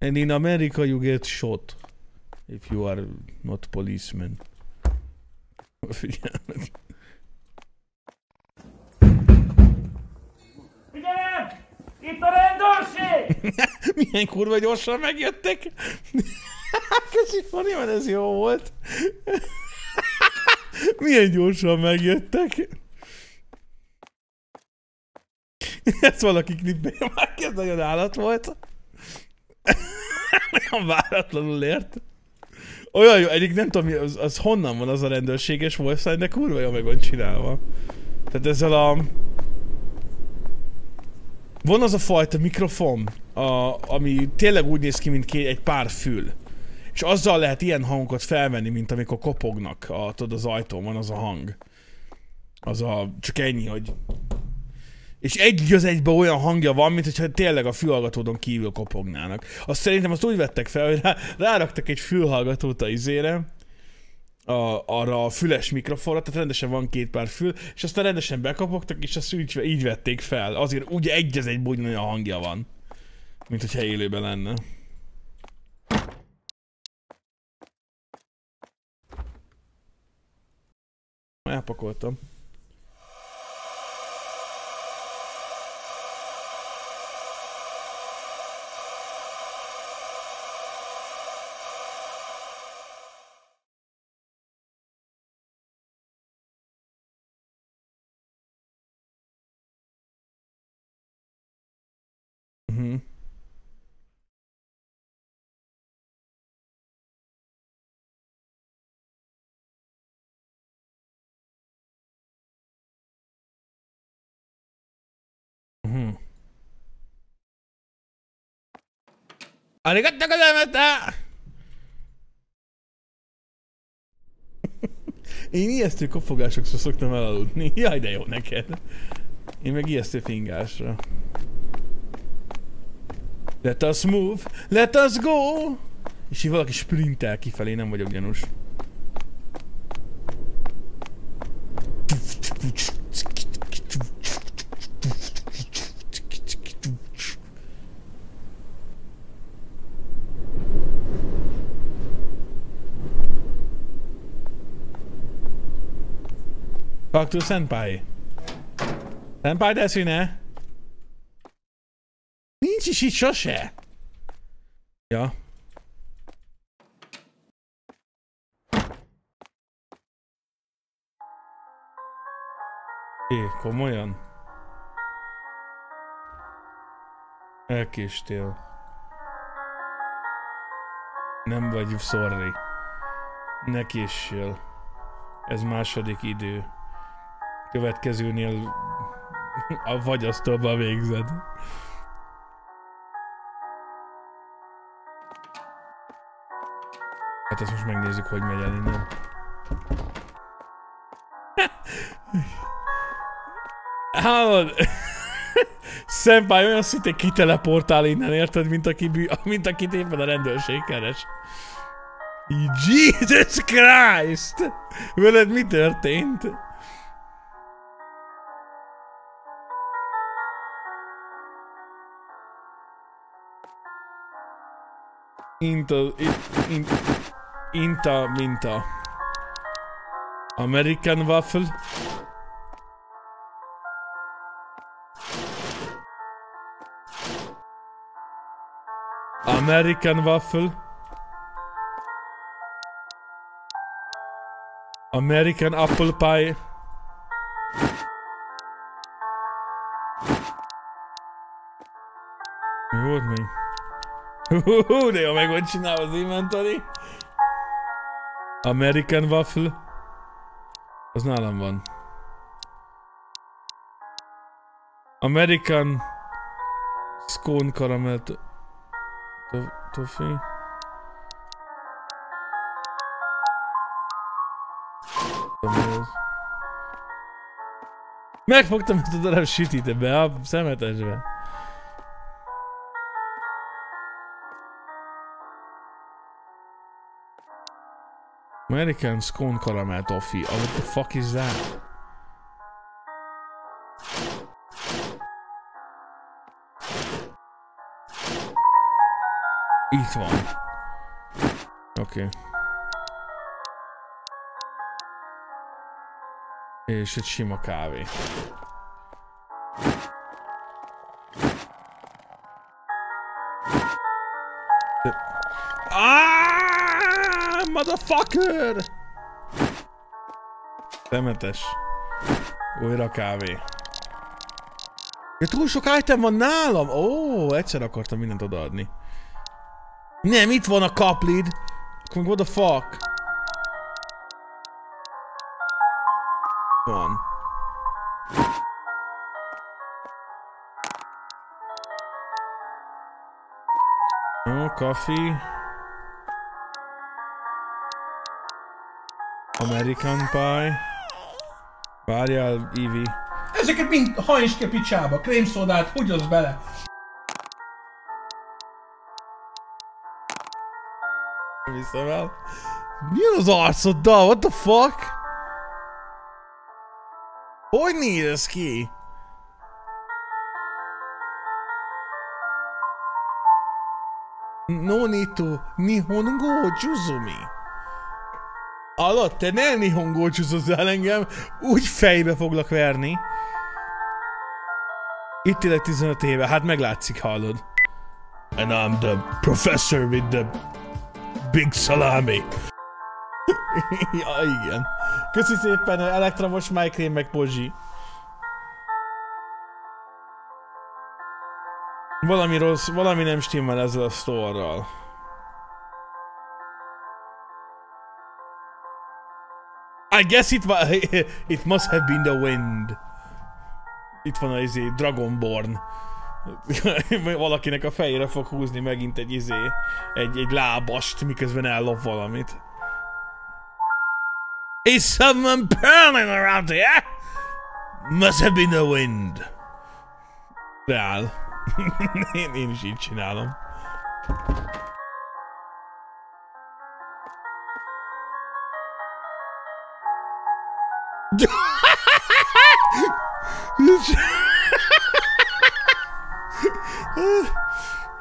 And in America you get shot if you are not policeman. Figyelem! Itt a rendőrség! Milyen kurva gyorsan megjöttek. Köszi Fanny, mert ez jó volt. Milyen gyorsan megjöttek. Ezt valaki klippelje már ez nagyon állat volt. Olyan váratlanul ért. Olyan jó, egyik nem tudom, az, az honnan van az a rendőrséges voice de kurva jó meg van csinálva. Tehát ezzel a... Van az a fajta mikrofon, a, ami tényleg úgy néz ki, mint egy pár fül. És azzal lehet ilyen hangokat felvenni, mint amikor kopognak, a, tudod, az ajtón van az a hang. Az a, csak ennyi, hogy... És egy az egyben olyan hangja van, mint hogyha tényleg a fülhallgatódon kívül kopognának. Azt szerintem azt úgy vettek fel, hogy rá, ráraktak egy fülhallgatót a izére, a, arra a füles mikrofonra, tehát rendesen van két pár fül, és aztán rendesen bekapogtak, és azt így, így vették fel. Azért úgy egy az egy olyan hangja van, mint hogyha élőben lenne. Elpakoltam. Mhm. Mhm. Arigato gozaimashita! Én ijesztő kofogásokszor szoktam elaludni. Jaj, de jó neked. Én meg ijesztő fingásra. Let us move, let us go! És így valaki sprintel kifelé, nem vagyok gyanús. Talk to Senpai. Senpai desu ne? Nincs is itt sose. Ja. É, komolyan? Elkéstél. Nem vagy sorry. Ne késsél. Ez második idő. Következőnél a fagyasztóba végzed. Hát ezt most megnézzük, hogy megy el innen. Hallod? Senpai olyan szintén kiteleportál innen, érted? Mint, aki, mint akit éppen a rendőrség keres. Jesus Christ! Veled mi történt? Inta, in, in, inta, minta. American waffle. American waffle. American apple pie. Hú, de jó meg hogy csinál az inventory. American waffle. Az nálam van. American scone caramel to- to- toffee. Megfogtam ezt a darab sütit be a szemetesbe. American scone caramel toffee. Oh, what the fuck is that? Itt van. Oké. Okay. És egy sima kávé. Motherfucker! Szemetes. Újra kávé. Ja, túl sok item van nálam! Ó, egyszer akartam mindent odaadni. Nem, itt van a kaplid! Akkor what the fuck? Van. Jó, coffee. American pie. Várjál, Ivi. Ezeket mind hajtsd ki a picsába, krémszódát, húgyozz bele. Viszem el. Mi az arcoddal? What the fuck? Hogy néz ki? No need to Nihongo Juzumi. Alatt, te ne el engem, úgy fejbe foglak verni. Itt élek 15 éve, hát meglátszik, hallod. And I'm the professor with the big salami. ja, igen. Köszi szépen elektromos májkrém meg pozsi. Valami rossz, valami nem stimmel ezzel a sztorral. I guess it was, it must have been the wind. Itt van az izé, Dragonborn. Valakinek a fejére fog húzni megint egy izé, egy, egy lábast, miközben ellop valamit. Is someone burning around here? Must have been the wind. Reál. én, én is így csinálom.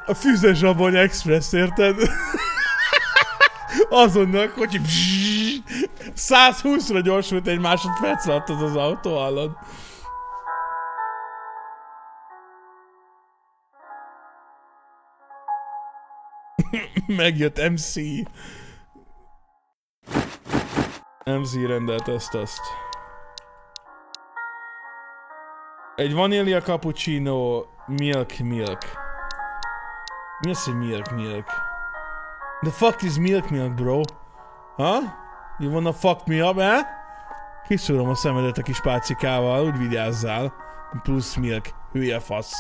A füzes abony express, érted? Azonnal kocsi 120-ra gyorsult egy másodperc alatt az az autó, hallod? Megjött MC. MC rendelt ezt Egy vanília cappuccino, milk milk. Mi az, hogy milk milk? The fuck is milk milk, bro? Ha? You wanna fuck me up, eh? Kiszúrom a szemedet a kis pácikával, úgy vigyázzál. Plusz milk, hülye fasz.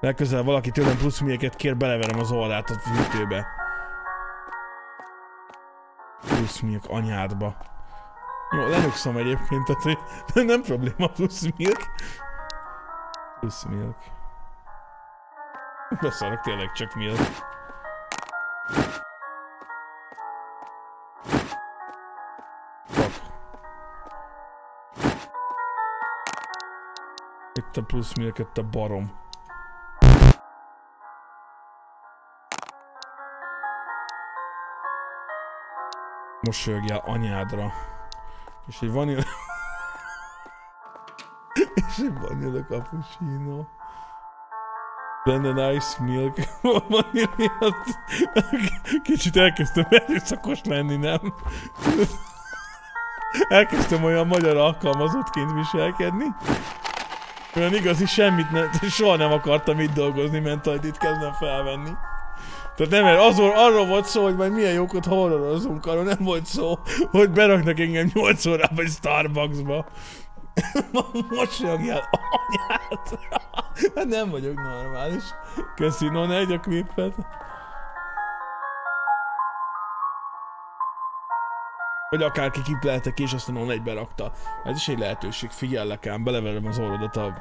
Legközelebb valaki tőlem plusz milket kér, beleverem az orrát a fűtőbe. Plusz milk anyádba. Jó, lenyugszom egyébként, tehát hogy nem probléma plusz milk. Plusz milk. Beszarok tényleg csak milk. Fuck. Itt a plusz milk, itt a barom. Mosolyogjál anyádra. És egy vanilla... És egy vanilla cappuccino. Blended ice milk. Vanillát. Kicsit elkezdtem erőszakos lenni, nem? Elkezdtem olyan magyar alkalmazottként viselkedni. Olyan igazi semmit nem, soha nem akartam itt dolgozni, ment itt kezdem felvenni. Tehát nem, azon, arról volt szó, hogy majd milyen jókot horrorozunk, arról nem volt szó, hogy beraknak engem 8 órába egy Starbucksba. Mossogjál anyát! Hát nem vagyok normális. Köszi, no, ne egy a klippet. Vagy akárki kipleltek és aztán on egybe rakta. Ez is egy lehetőség, figyellek ám, beleverem az orrodat a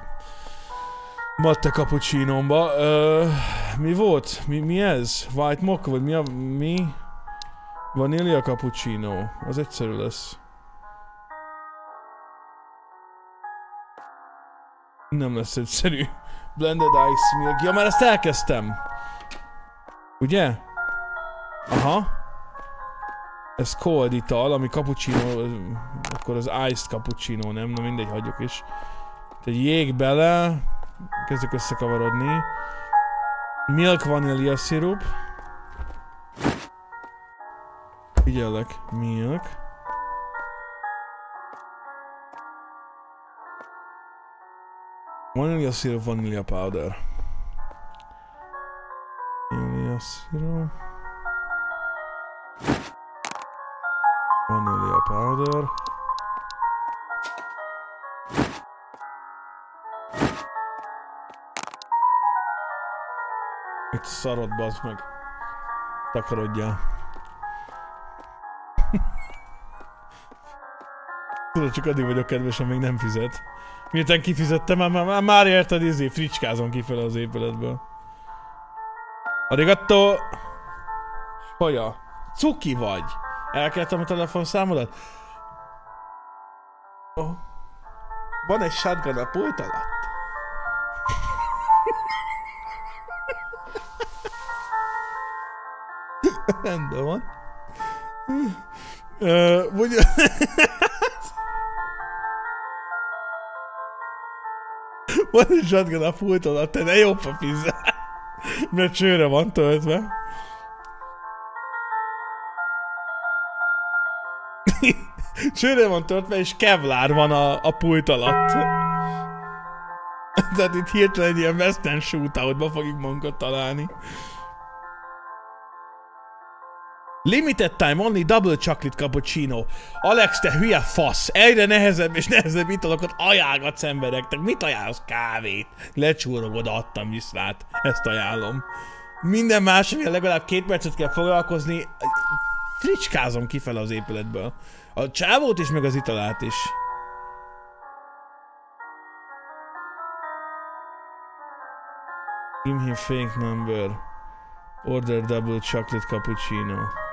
Matte cappuccinomba. Ö, mi volt? Mi, mi ez? White mocha? Vagy mi a... Mi? Vanilla cappuccino. Az egyszerű lesz. Nem lesz egyszerű. Blended ice milk. Ja, már ezt elkezdtem. Ugye? Aha. Ez cold ital, ami cappuccino, akkor az iced cappuccino, nem? Na mindegy, hagyjuk is. Tehát jég bele, kezdek összekavarodni. Milk vanilla szirup. Figyellek, milk. Vanilla szirup, vanilla powder. Vanilla szirup. Vanilla powder. Itt szarod, bazd meg. Takarodjál. Tudod, csak addig vagyok kedves, amíg nem fizet. Miután kifizettem, már, már, már érted, izé, fricskázom kifele az épületből. Arigato! Haja. Cuki vagy! Elkeltem a telefonszámodat? Oh. Van egy shotgun a pult alatt? Rendben van. Ö, vagy... van egy shotgun a pult alatt, te ne jobb a pizza. Mert csőre van töltve. csőre van töltve, és kevlár van a, a pult alatt. Tehát itt hirtelen egy ilyen western shootoutba fogjuk magunkat találni. Limited time only double chocolate cappuccino. Alex, te hülye fasz! Egyre nehezebb és nehezebb italokat ajánlgatsz embereknek. Mit ajánlsz? Kávét. Lecsúrogod, adtam viszlát. Ezt ajánlom. Minden más, amivel legalább két percet kell foglalkozni, fricskázom kifele az épületből. A csávót is, meg az italát is. Give him fake number. Order double chocolate cappuccino.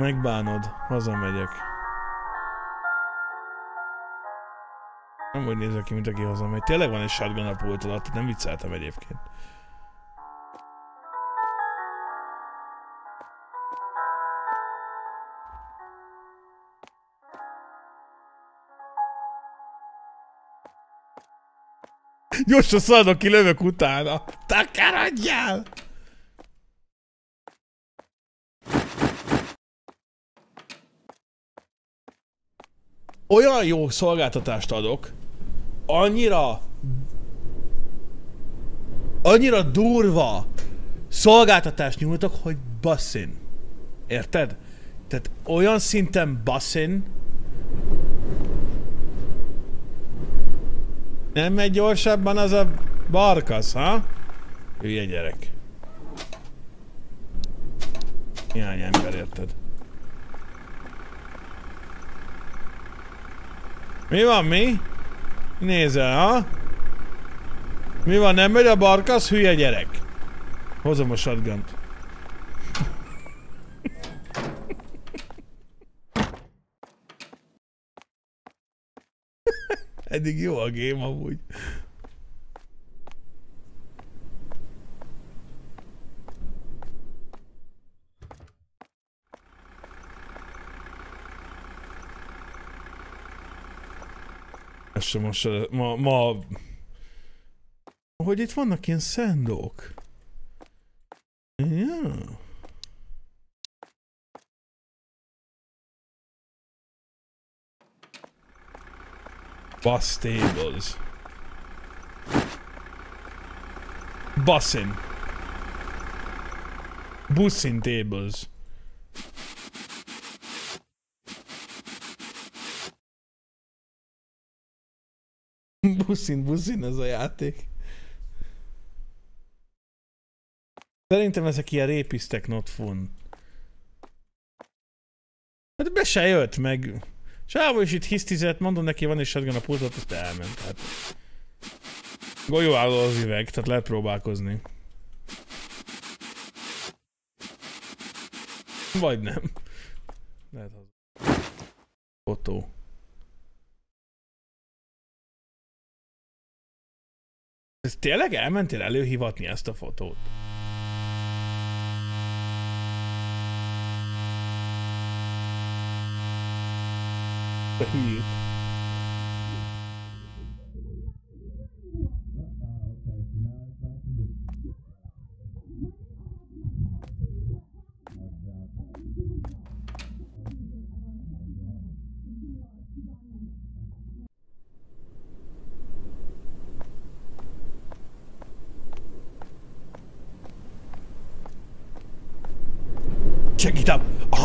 Megbánod, hazamegyek. Nem úgy nézek ki, mint aki hazamegy. Tényleg van egy shotgun a pult alatt, nem vicceltem egyébként. Gyorsan szaladok ki, lövök utána. Takarodjál! Olyan jó szolgáltatást adok, annyira annyira durva szolgáltatást nyújtok, hogy basszin. Érted? Tehát olyan szinten basszin, nem megy gyorsabban az a barkasz, ha? Hülye gyerek. Hiány ember, érted? Mi van, mi? Nézel, ha? Mi van, nem megy a barkasz? Hülye gyerek. Hozom a shotgunt. Eddig jó a game amúgy. Sem most, ma, ma... Hogy itt vannak ilyen szendók. Ja. Bus tables. Bussin. Bussin tables. Bussin, bussin ez a játék. Szerintem ezek ilyen répisztek not fun. Hát be se jött meg. Sávó is itt hisztizett, mondom neki, van egy shotgun a pultot, azt elment. Hát. Golyóálló az üveg, tehát lehet próbálkozni. Vagy nem. Lehet az. Fotó. Ez tényleg elmentél előhivatni ezt a fotót? A hülyét.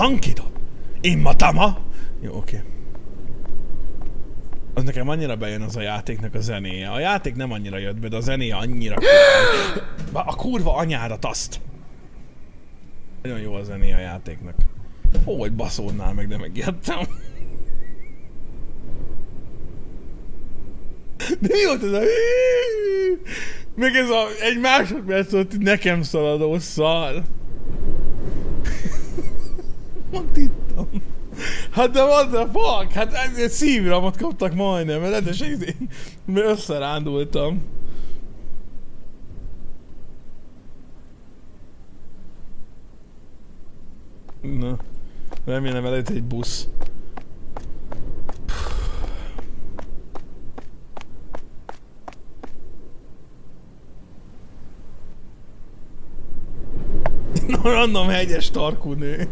Up. Hank it up. In Matama. Jó, oké. Okay. Az nekem annyira bejön az a játéknak a zenéje. A játék nem annyira jött be, de a zenéje annyira. A kurva anyárat azt. Nagyon jó a zenéje a játéknak. Ó, hogy baszódnál meg, de megijedtem. De mi volt ez a... Meg ez a egy másodperc volt nekem szaladó szar. Mond ittam. Hát de what the fuck? Hát egy szívramot kaptak majdnem, mert rendesen izé- mert összerándultam. Na, remélem előtt egy busz. Random hegyes tarkú nő.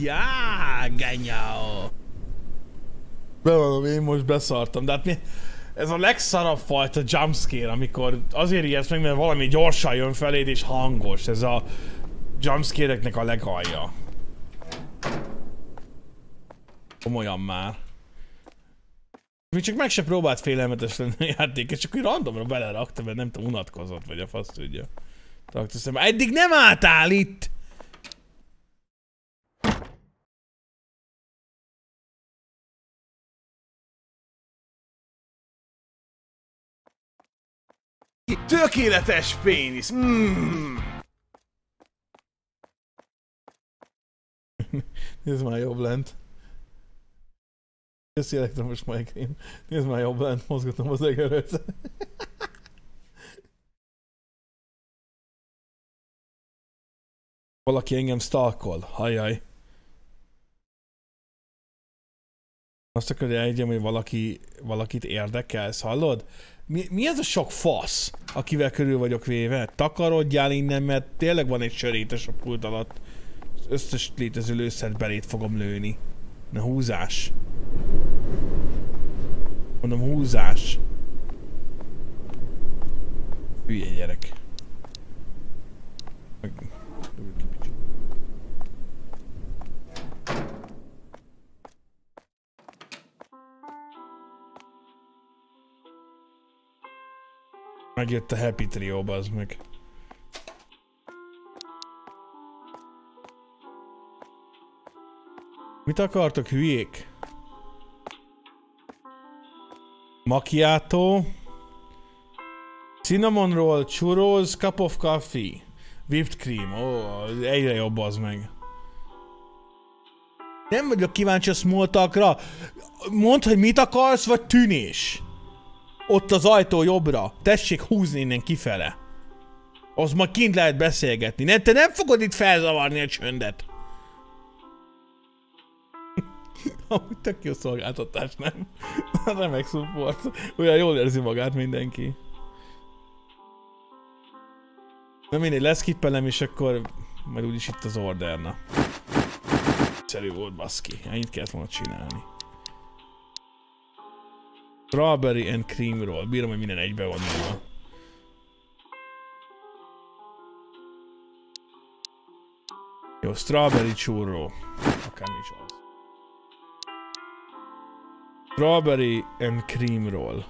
Ja, genyao. Bevallom, én most beszartam, de hát mi... Ez a legszarabb fajta jumpscare, amikor azért ijedsz meg, mert valami gyorsan jön feléd és hangos. Ez a jumpscare-eknek a legalja. Komolyan már. Még csak meg se próbált félelmetes lenni a játék, és csak úgy randomra belerakta, mert nem tudom, unatkozott, vagy a fasz tudja. Tartoztam. Eddig nem álltál itt! Tökéletes pénisz! Mm. Nézd már jobb lent. Köszi elektromos migraine. Nézd már jobb lent, mozgatom az egerőt. Valaki engem stalkol. Hajjaj. Azt akarja elhiggyem, hogy valaki, valakit érdekelsz, hallod? Mi, mi ez a sok fasz, akivel körül vagyok véve? Takarodjál innen, mert tényleg van egy sörétes a pult alatt. összes létező lőszert belét fogom lőni. Na húzás. Mondom húzás. Hülye gyerek. Meg... Megjött a Happy Trio, bazd meg. Mit akartok, hülyék? Macchiato. Cinnamon roll, churros, cup of coffee. Whipped cream. Ó, egyre jobb az meg. Nem vagyok kíváncsi a small talkra. Mondd, hogy mit akarsz, vagy tűnés. Ott az ajtó jobbra. Tessék húzni innen kifele. Az ma kint lehet beszélgetni. Nem, te nem fogod itt felzavarni a csöndet. Amúgy tök jó szolgáltatás, nem? Remek support. Olyan jól érzi magát mindenki. Na mindegy, leszkippelem, és akkor majd úgyis itt az order, na. Egyszerű volt, baszki. Ennyit kellett volna csinálni. Strawberry and cream roll. Bírom, hogy minden egybe van nyúlva. Jó, strawberry churro. Akármi is az. Strawberry and cream roll.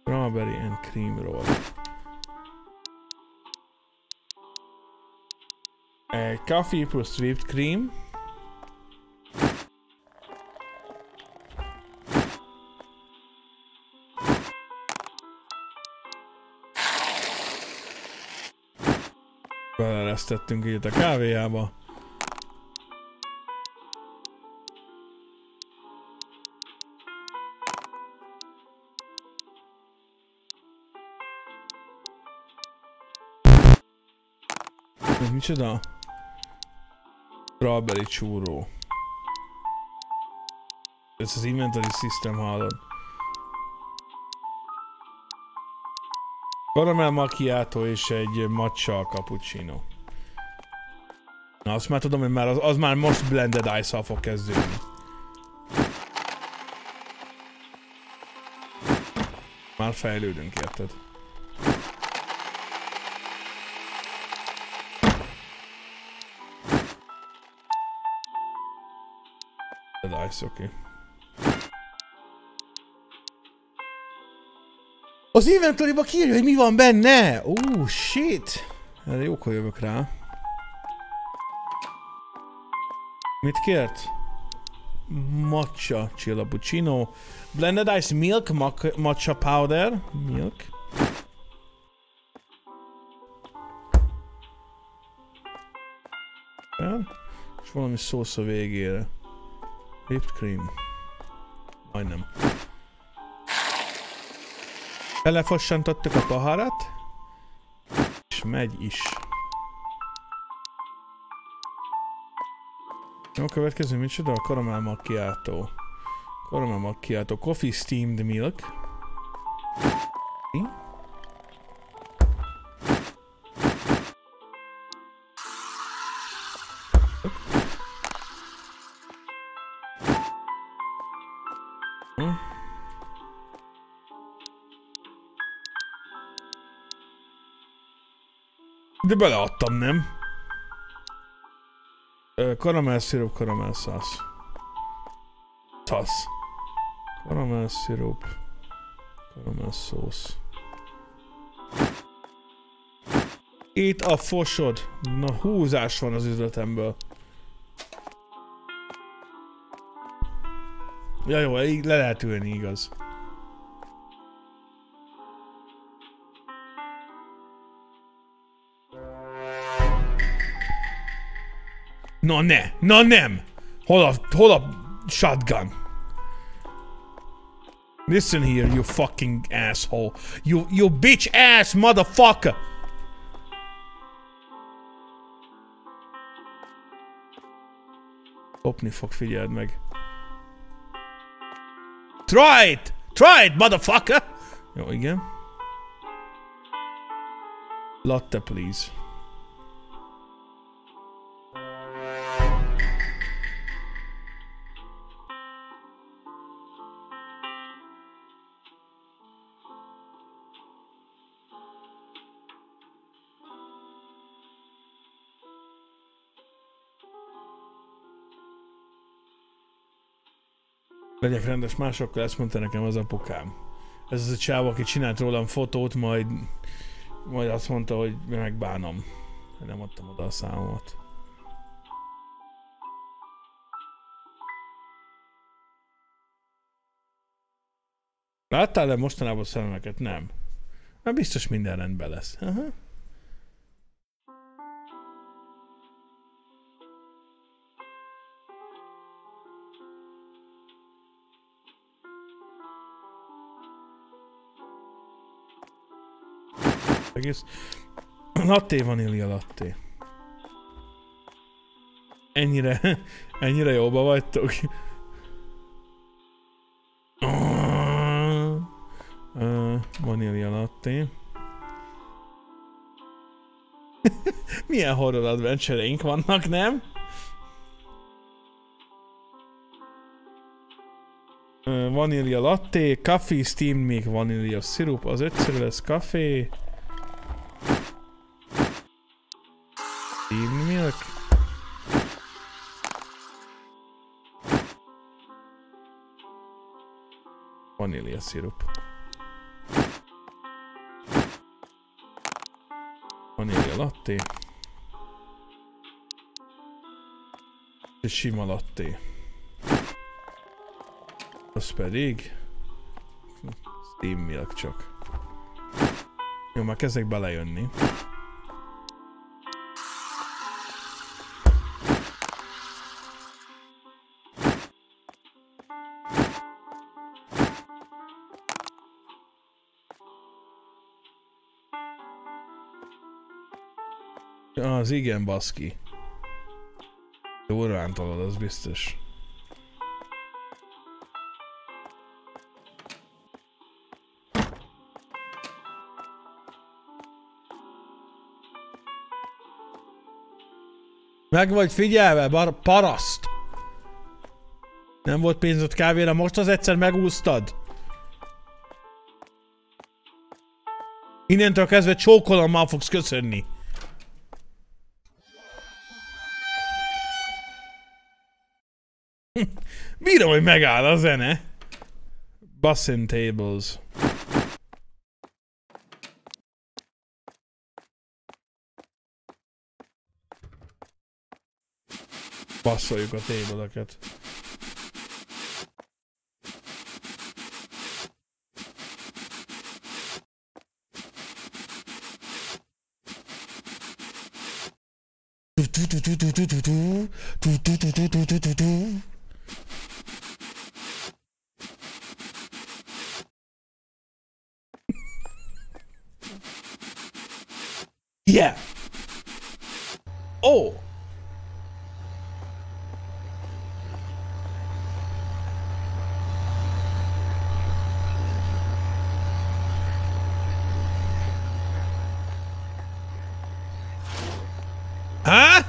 Strawberry and cream roll. Egy coffee plusz whipped cream. Beleresztettünk itt a kávéjába. Ez micsoda? Strawberry csúró. Ez az inventory system hallod. Caramel macchiato és egy matcha cappuccino. Na azt már tudom, hogy már az, az már most blended ice-szal fog kezdődni. Már fejlődünk, érted? Blended ice, oké. Okay. Az inventoryba kiírja, hogy mi van benne! Ó, oh, shit! Erre jókor jövök rá. Mit kért? Matcha chilappuccino. Blended ice milk, matcha powder. Milk. És valami szósz a végére. Whipped cream. Majdnem. Belefossantottuk a paharat. És megy is. Jó, a következő micsoda? A caramel macchiato. Caramel macchiato. Coffee steamed milk. Mi? De beleadtam, nem? Ö, Karamell szirup, karamell szász. Szász. Karamell szirup. Karamell szósz. Itt a fosod. Na húzás van az üzletemből. Ja jó, le lehet ülni, igaz. Na ne, na nem! Hol a, hol a shotgun? Listen here, you fucking asshole. You, you bitch ass motherfucker! Kopni fog, figyeld meg. Try it! Try it, motherfucker! Jó, igen. Latte, please. Legyek rendes másokkal, ezt mondta nekem az apukám. Ez az a csáv, aki csinált rólam fotót, majd, majd azt mondta, hogy megbánom. Nem adtam oda a számomat. Láttál-e mostanában szemeket? Nem. Na biztos minden rendben lesz. Aha. Egész. Latte vanília latte. Ennyire, ennyire jóba vagytok. Vanília latte. Milyen horror adventure vannak, nem? Vanília latte, coffee, steamed milk, vanília szirup, az egyszerű lesz kafé. Vanília szirup. Vanília latte. És sima latte. Az pedig... Steam milk csak. Jó, már kezdek belejönni. Az igen, baszki. Durván tolod, az biztos. Meg vagy figyelve, bar paraszt! Nem volt pénzed kávéra, most az egyszer megúsztad? Innentől kezdve csókolommal fogsz köszönni. Bírom, hogy megáll a zene. Bussin tables. Basszoljuk a tébleket. Yeah. Oh. Há?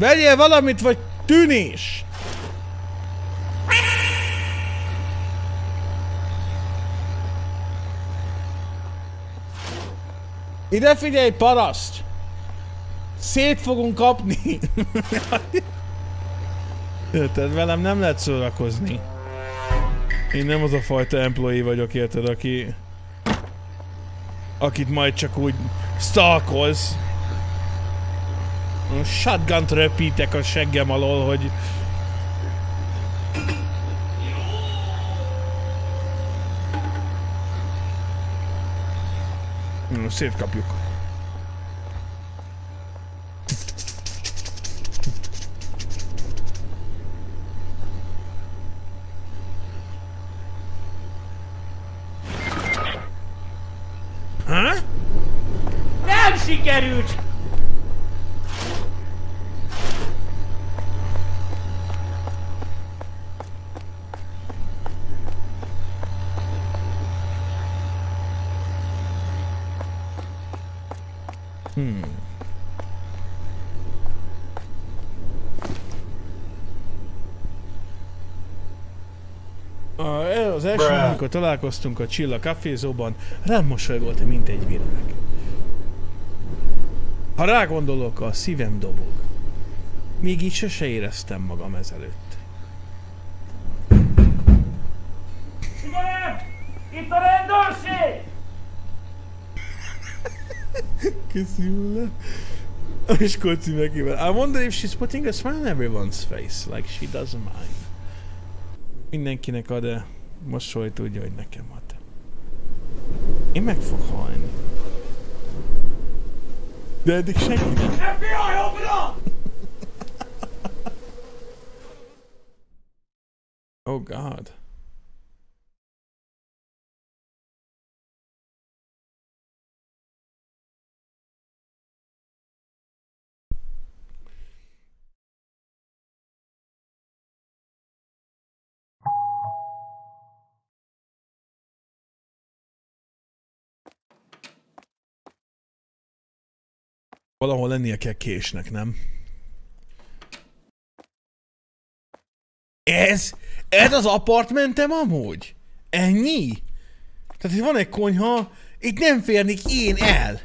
Vegyél valamit, vagy tűnés! Ide figyelj, paraszt! Szét fogunk kapni! érted, velem nem lehet szórakozni. Én nem az a fajta employee vagyok, érted, aki... Akit majd csak úgy stalkolsz. Shotgun-t röpítek a seggem alól, hogy... Szétkapjuk. Ha? Nem sikerült! Hmm. A, az első, Bruh. amikor találkoztunk a Csilla kafézóban, rám mosolygott, mint egy virág. Ha rágondolok, a szívem dobog. Még így sose éreztem magam ezelőtt. Figyelem! Itt a rendőrség! Köszönöm. A Miskolci megével. I wonder if she's putting a smile on everyone's face, like she doesn't mind. Mindenkinek ad-e mosoly tudja, hogy nekem ad. Én meg fog halni. De eddig senki nem. FBI, open up! Oh god. Valahol lennie kell késnek, nem? Ez? Ez az apartmentem amúgy? Ennyi? Tehát, hogy van egy konyha, itt nem férnék én el.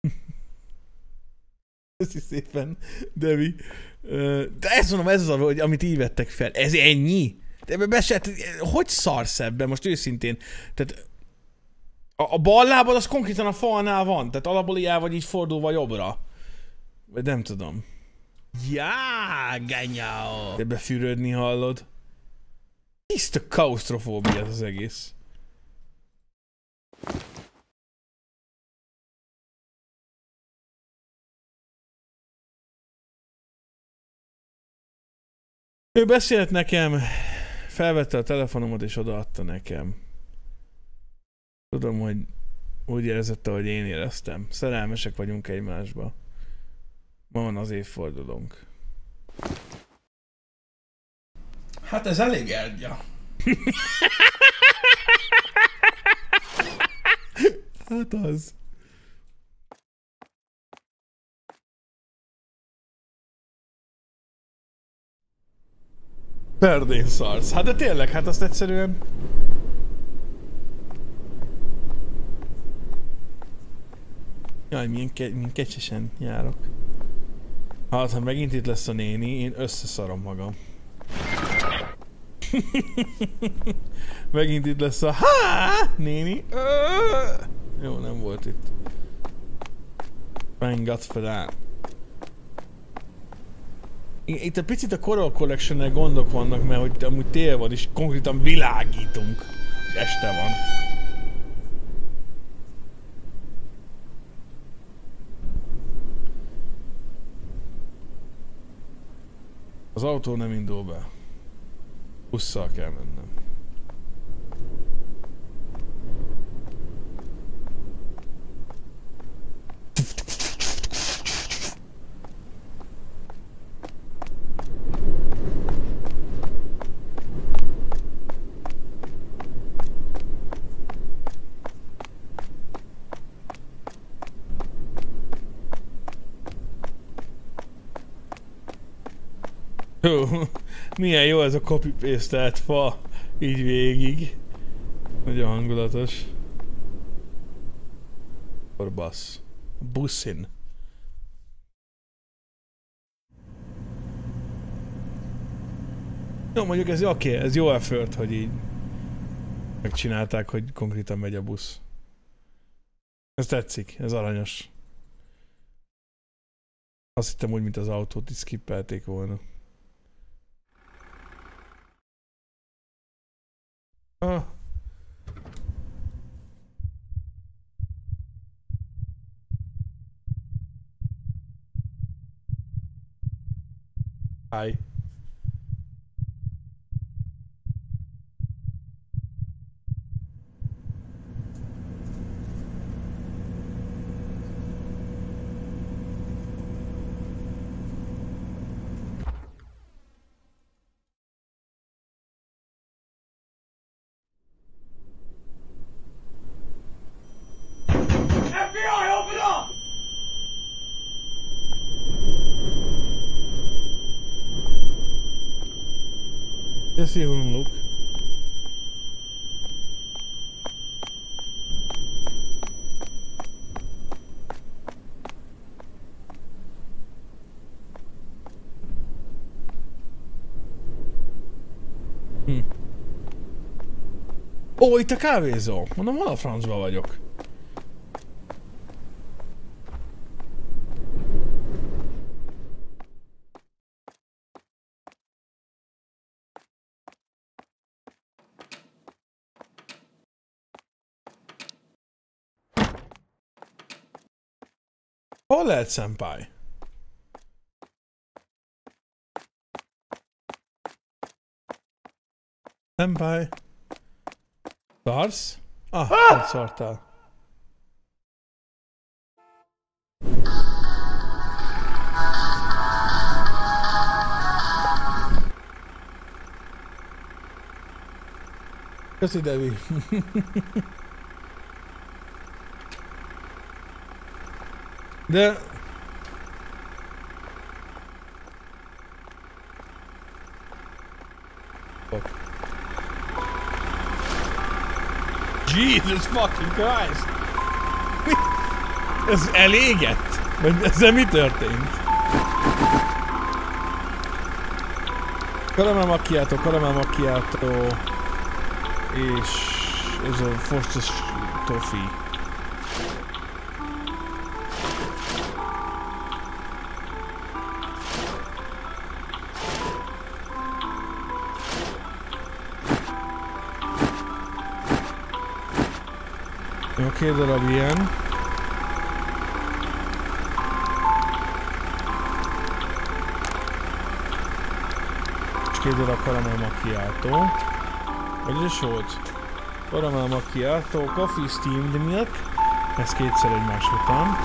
Köszi szépen, Devi. De ezt mondom, ez az, hogy amit így vettek fel. Ez ennyi? De ebbe be se, hogy szarsz ebbe most őszintén? Tehát a, a bal lábad az konkrétan a falnál van, tehát alapból ilyen vagy így fordulva jobbra. Vagy nem tudom. Já, gányáó. De befűrődni hallod. Tiszta kausztrofóbia ez az egész. Ő beszélt nekem, felvette a telefonomat és odaadta nekem. Tudom, hogy úgy érzett, ahogy én éreztem. Szerelmesek vagyunk egymásba. Ma van az évfordulónk. Hát ez elég elgya. Hát az. Perdén szarsz. Hát de tényleg, hát azt egyszerűen... Jaj, milyen, ke- milyen kecsesen járok. Hát, ha megint itt lesz a néni, én összeszarom magam. megint itt lesz a há, néni. Ö! Jó, nem volt itt. Thank God for that. Itt egy picit a Coral collection gondok vannak, mert hogy amúgy tél van, és konkrétan világítunk. Este van. Az autó nem indul be. Busszal kell mennem. Jó, milyen jó ez a copy paste fa, így végig. Nagyon hangulatos. Orbasz. Buszin. Jó, mondjuk ez oké, okay, ez jó effort, hogy így megcsinálták, hogy konkrétan megy a busz. Ez tetszik, ez aranyos. Azt hittem úgy, mint az autót, így skippelték volna. Aye. Jesse Hulmluk. Hm. Ó, itt a kávézó. Mondom, hol a francba vagyok? Hol lehet senpai? Senpai. Szarsz? Ah, ah! szartál. Köszi, Devi. De... Jesus fucking Christ! Ez elégett? Vagy ezzel mi történt? Caramel macchiato, caramel macchiato és ez a fostos toffee. Két darab ilyen. És két darab caramel macchiato. Vagy ez is volt? Caramel macchiato, coffee steamed milk. Ez kétszer egymás után.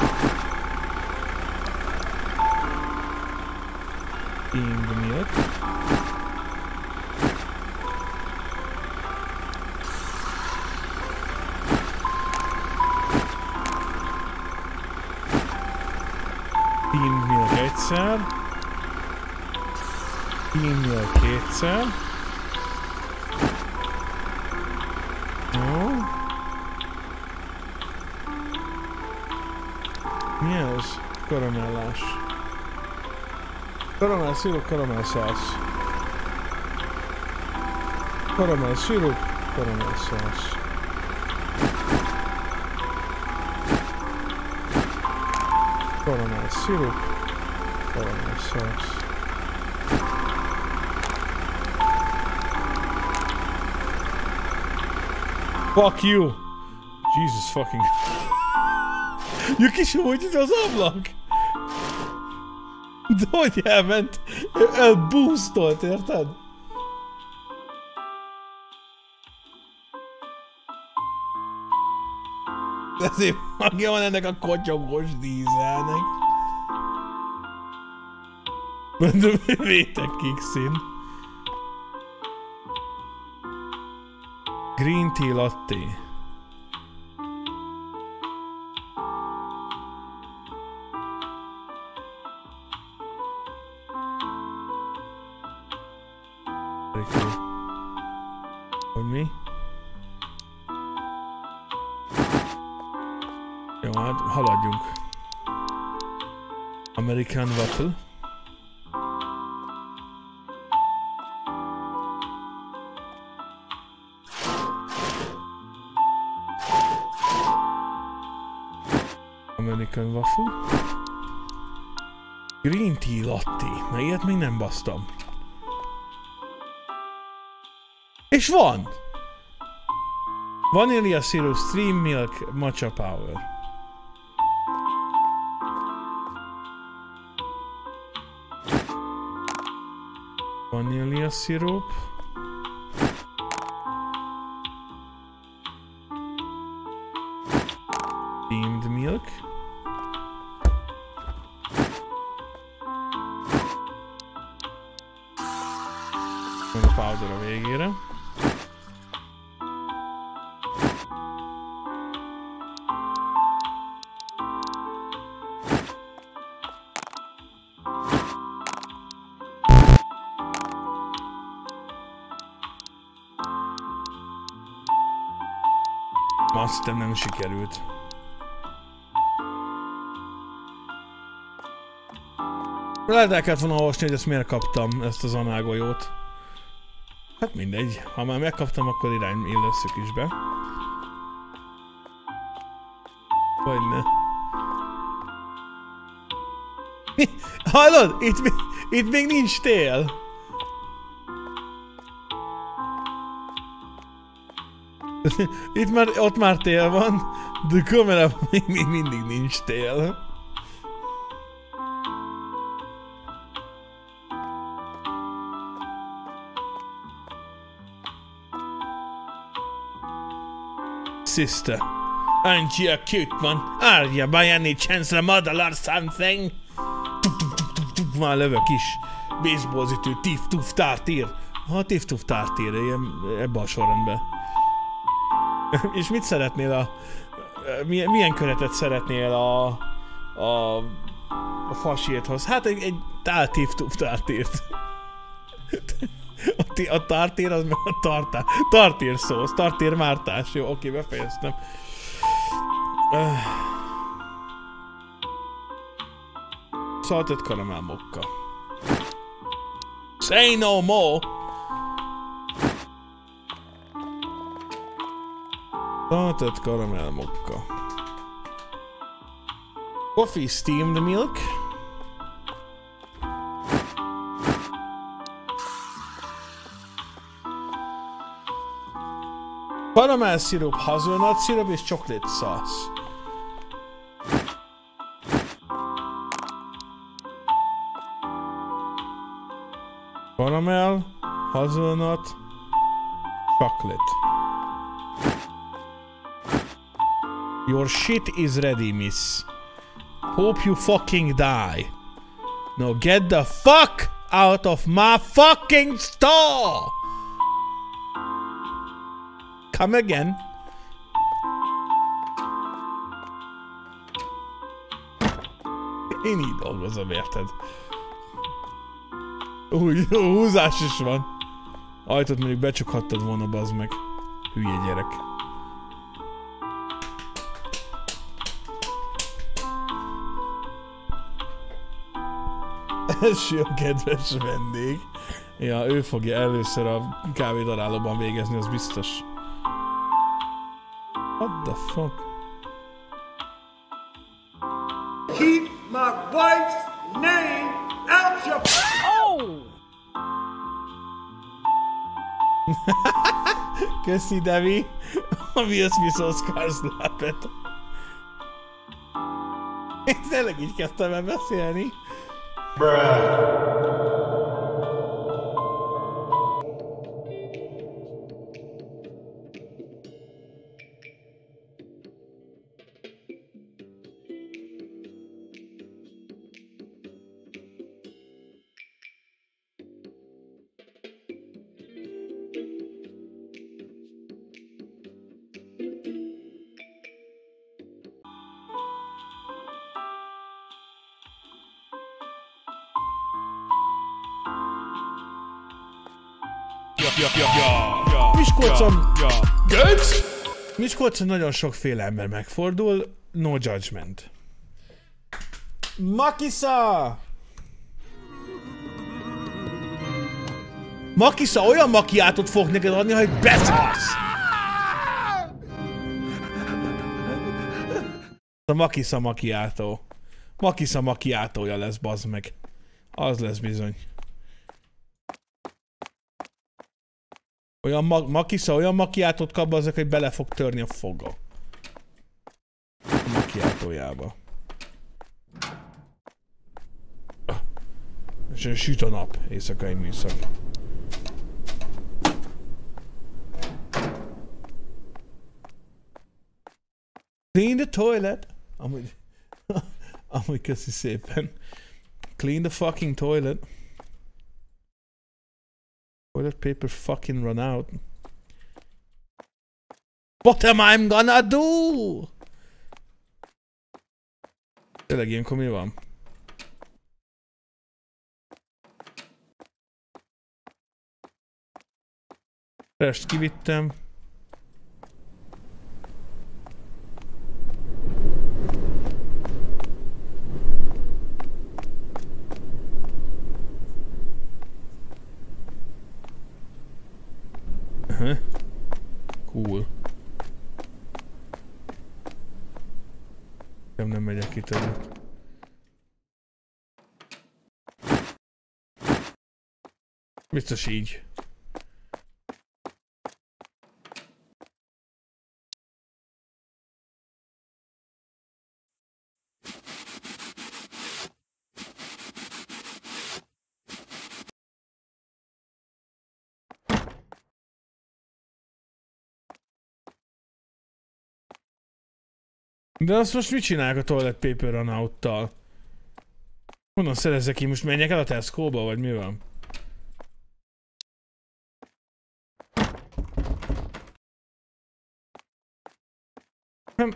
Steamed milk. Kétszer. Jó. Mi ez? Karamellás. Karamell szirup, karamell szász. Karamell szirup, karamell szász. Karamell szirup, karamell szász. Fuck you! Jesus fucking... Ja, kis hogy itt az ablak! De hogy elment? Elboostolt, érted? Ezért hangja van ennek a kotyogos dízelnek. Mondom, vétek kék Green tea latte. Na ilyet még nem basztam. És van! Vanilla syrup, stream milk, matcha power. Vanilla syrup. Hiszem nem sikerült. Lehet el kellett volna olvasni, hogy ezt miért kaptam, ezt az anágolyót. Hát mindegy, ha már megkaptam, akkor irány illeszük is be. Vagy ne. Hallod? Itt, itt még nincs tél. Itt már, ott már tél van, de kamerában még, még mindig nincs tél. Sister, aren't you a cute one? Are you by any chance a model or something? Tuk, tuk, tuk, tuk, tuk, Már lövök is. Baseballzütő, tif, tártír. Ha tif, tuf, tártír, ilyen, ebbe a sorrendben. És mit szeretnél a... Milyen, milyen köretet szeretnél a... A... A fasírthoz? Hát egy, egy tál tif, tuf, tártírt. A, a tartér az meg a tartá, tartér szósz, tartér mártás. Jó, oké, befejeztem. Salted caramel mokka. Say no more! Salted caramel mokka. Coffee steamed milk. Caramel szirup, hazelnut szirup és chocolate sauce. Caramel, hazelnut, chocolate. Your shit is ready, miss. Hope you fucking die. Now get the fuck out of my fucking store! Come again. Én így dolgozom, érted? Úgy, húzás is van. Ajtót mondjuk becsukhattad volna, bazd meg. Hülye gyerek. Ez a kedves vendég. Ja, ő fogja először a kávédarálóban végezni, az biztos. What the fuck? Keep my wife's name out your. Köszi, Devi! A Will Smith Oscar slapet. Én tényleg így kezdtem el beszélni. Ja, Miskolcon nagyon sokféle ember megfordul, no judgment. Makisa! Makisa olyan makiátot fog neked adni, hogy beszarsz! A Makisa makiátó. Makisa makiátója lesz, bazd meg. Az lesz bizony. Olyan ma- makisza, olyan makiátot kap azok, hogy bele fog törni a foga. A makiátójába. És süt a nap, éjszakai műszak. Clean the toilet. Amúgy, amúgy köszi szépen. Clean the fucking toilet. Toilet paper fucking run out. What am I gonna do? Tényleg ilyenkor mi van? Rest kivittem. Aha. Cool. Nem, nem megyek itt többet. Biztos így. De azt most mit csinálják a toilet paper runout-tal? Honnan szerezzek ki? Most menjek el a Tesco-ba, vagy mi van? Nem.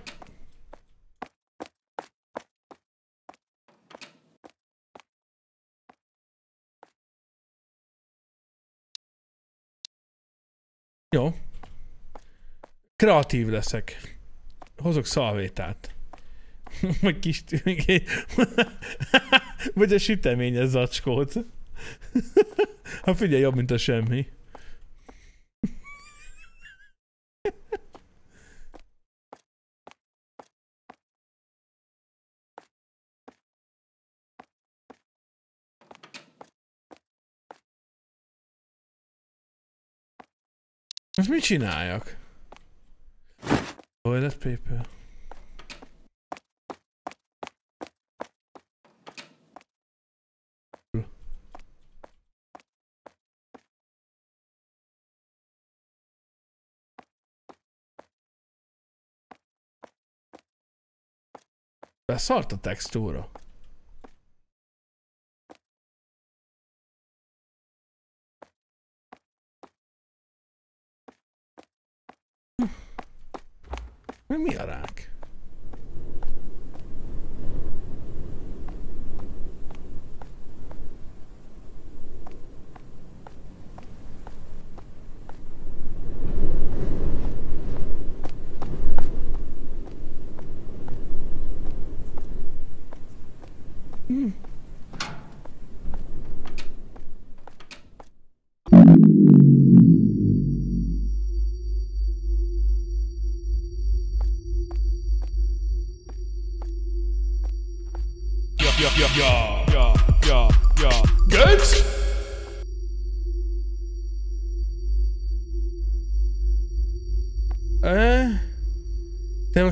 Jó. Kreatív leszek. Hozok szalvétát. Vagy kis... Vagy a süteményes zacskót. Ha figyelj, jobb, mint a semmi. Most mit csináljak? Toilet paper. Beszart a textúra. Mi, mi a rák?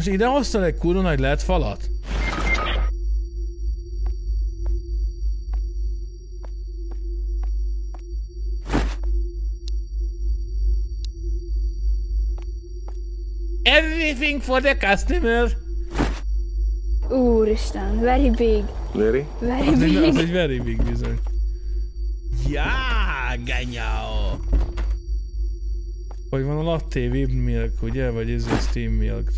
Most ide hoztad egy kurva nagy LED falat? Everything for the customer. Úristen, very big. Very? Very Az egy, az big. egy very big bizony. Ja, ganyao. Vagy van a latte whipped milk, ugye? Vagy ez a steam milk.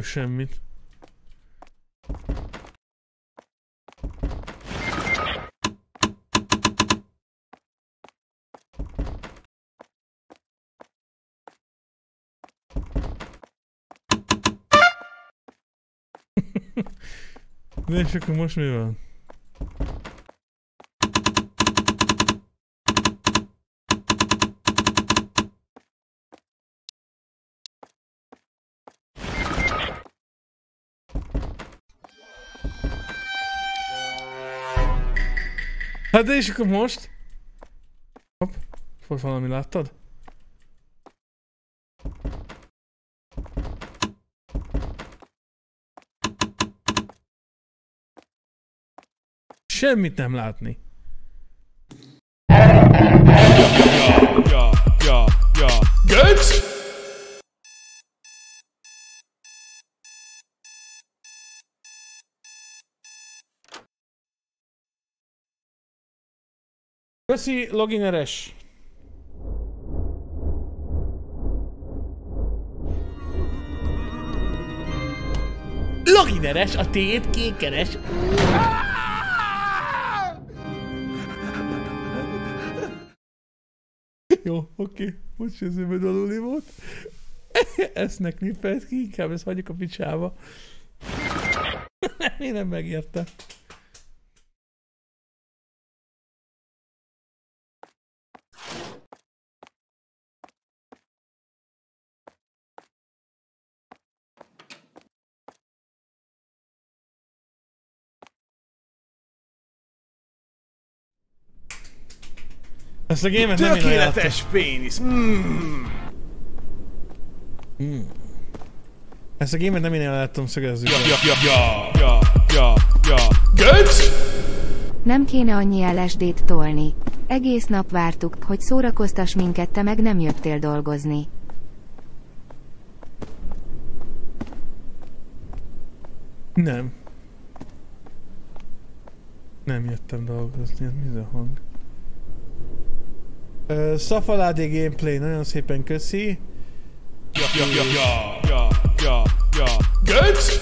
Látok semmit. De és akkor most mi van? Hát de és akkor most? Hopp, volt valami láttad? Semmit nem látni. Ja, ja, ja. Götz? Köszi, logineres. Logineres, a tét kékeres. Jó, oké. Most eszembe dalulni volt. Esznek nippelt ki, inkább ezt hagyjuk a picsába. Én nem megérte. Ezt a gémet nem. Tökéletes pénisz. Mm. Ezt a gémet nem én ajánlottam, szögezzük. Ja, ja, ja, ja, ja, ja. Götz! Nem kéne annyi LSD-t tolni. Egész nap vártuk, hogy szórakoztass minket, te meg nem jöttél dolgozni. Nem. Nem jöttem dolgozni, ez mi a hang? Uh, Szafaládé gameplay, nagyon szépen köszi. Ja, ja, ja, ja, ja, ja, ja. Götz!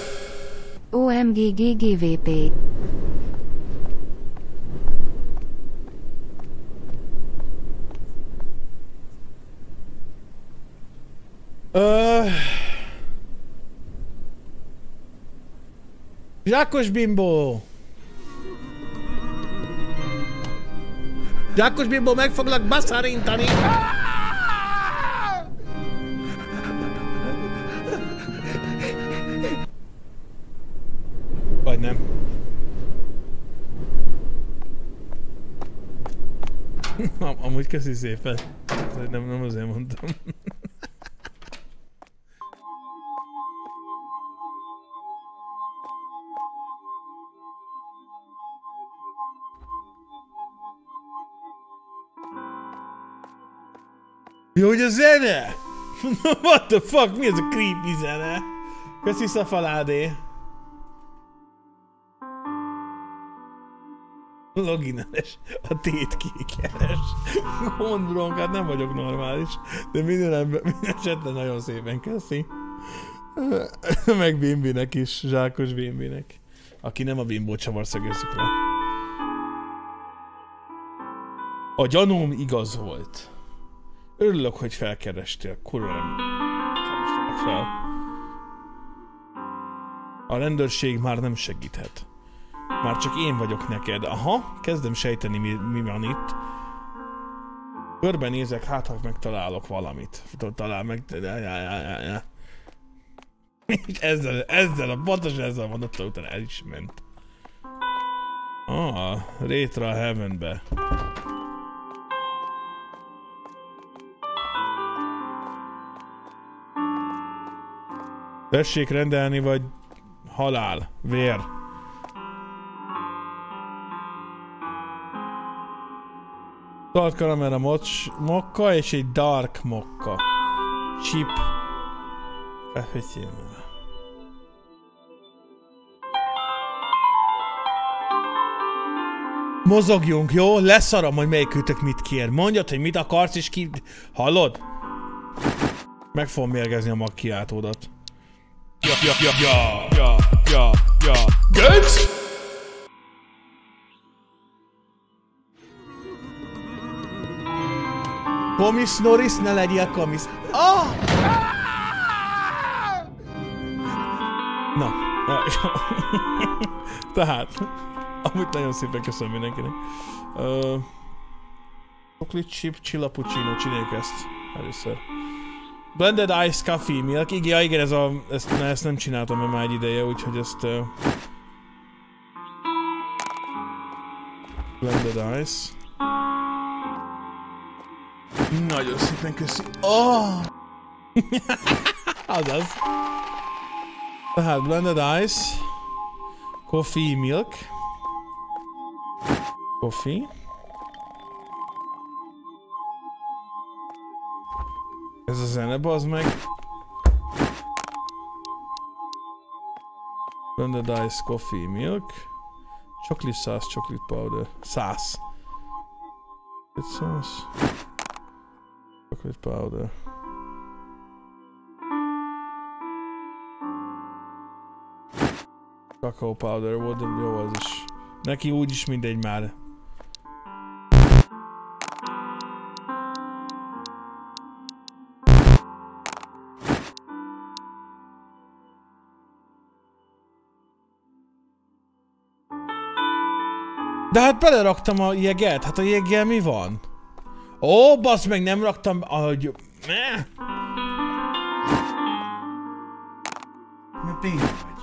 OMG GGVP. Uh, Zsákos bimbó! Zsákos bimbó, meg foglak baszárintani! Vagy nem. Am- Amúgy köszi szépen. Nem, nem azért mondtam. Jó, hogy a zene! What the fuck? Mi ez a creepy zene? Köszi Szafaládé. Logineres, a tétkékeres. Mondbronk, hát nem vagyok normális, de minden, ember, minden esetben nagyon szépen köszi. Meg Bimbinek is, Zsákos Bimbinek. Aki nem a bimbó csavar szögezzük le. A gyanúm igaz volt. Örülök, hogy felkerestél. Kurva nem fel. A rendőrség már nem segíthet. Már csak én vagyok neked. Aha, kezdem sejteni, mi, mi van itt. Körbenézek, hát ha megtalálok valamit. Talál meg... És ezzel, ezzel a pontosan ezzel a mondattal után el is ment. Ah, Rétra a Heavenbe. Tessék rendelni, vagy halál, vér. Tart karamella mocs, mokka és egy dark mokka. Chip. Fehőtyémmel. Mozogjunk, jó? Leszarom, hogy melyikőtök mit kér. Mondjad, hogy mit akarsz, és ki... Hallod? Meg fogom mérgezni a macchiatódat. Ja, ja, ja, ja, ja, ja, ja. Götz! Komisz Norris, ne legyél komisz. Ah! Na. Tehát, amúgy nagyon szépen köszönöm mindenkinek. Uh, chocolate chip chillapuccino, csináljuk ezt először. Blended Ice Coffee Milk. Igen, ja, igen, ez a, ezt, ne, ezt nem csináltam mert már egy ideje, úgyhogy ezt... Uh, blended Ice. Nagyon szépen köszi. Oh! Azaz. Tehát blended ice, coffee, milk, coffee. Ez a zene, bazd meg. Blended ice, coffee, milk. Chocolate sauce, chocolate powder. Szász. Chocolate sauce. Chocolate powder. Cacao powder volt, jó az is. Neki úgyis mindegy már. De hát beleraktam a jeget, hát a jeggel mi van? Ó, basz meg, nem raktam, ahogy... Ne. Mert béna vagy.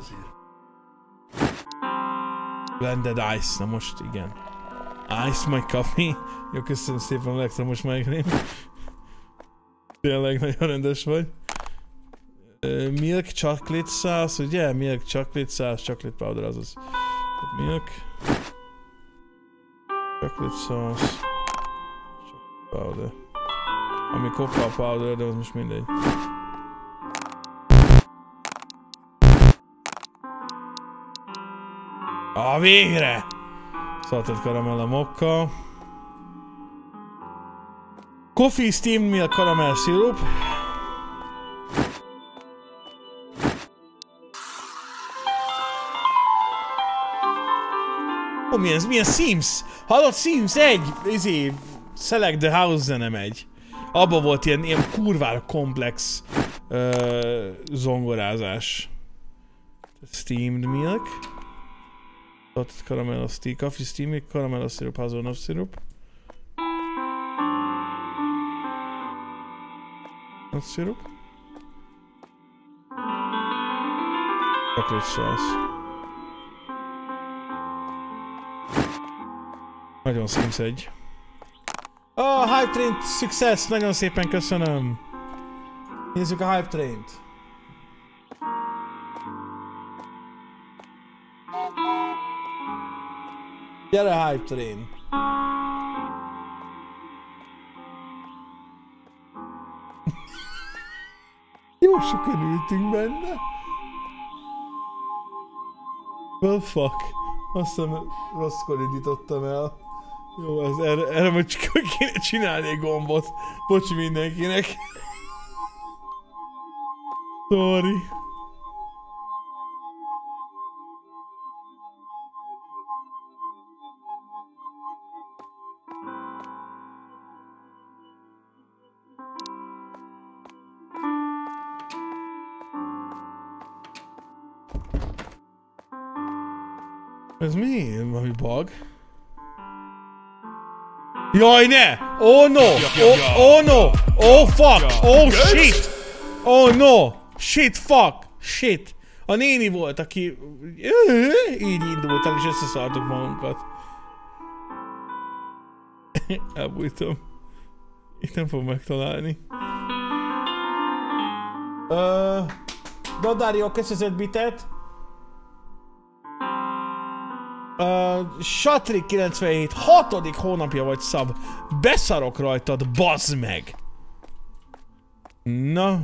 Azért. Blended ice, na most igen. Ice my coffee. Jó, köszönöm szépen elektromos mikrém. Tényleg nagyon rendes vagy. Milk chocolate sauce, ugye? Milk chocolate sauce, chocolate powder, azaz. Tehát milk. Chocolate sauce. Chocolate powder. Ami cocoa powder, de az most mindegy. A végre! Salted caramella mokka. Coffee steamed milk caramel syrup. Milyen, milyen Sims? Hallott Sims 1? Izé, Select the House zene megy. Abba volt ilyen, ilyen kurvára komplex uh, zongorázás. Steamed milk. Salted caramel of tea, coffee steaming, caramel of syrup, hazelnut syrup. Nut syrup. Chocolate sauce. Nagyon Sims egy. Oh, Hype Train Success! Nagyon szépen köszönöm! Nézzük a Hype Train-t. Gyere Hype Train! Jó sokan ültünk benne. Well fuck. Azt hiszem rosszkor indítottam el. Jó, ez erre, erre majd csak kéne csinálni egy gombot. Bocsi mindenkinek. Sorry. Jaj, ne! Oh no! Oh, oh no! Oh fuck! Oh shit! Oh no! Shit, fuck! Shit! A néni volt, aki így indult el, és összeszartuk magunkat. Elbújtam. Itt nem fog megtalálni. Uh, Dadário, köszönöm bitet. Uh, Satri 97, hatodik hónapja vagy szab. Beszarok rajtad, bazd meg! Na.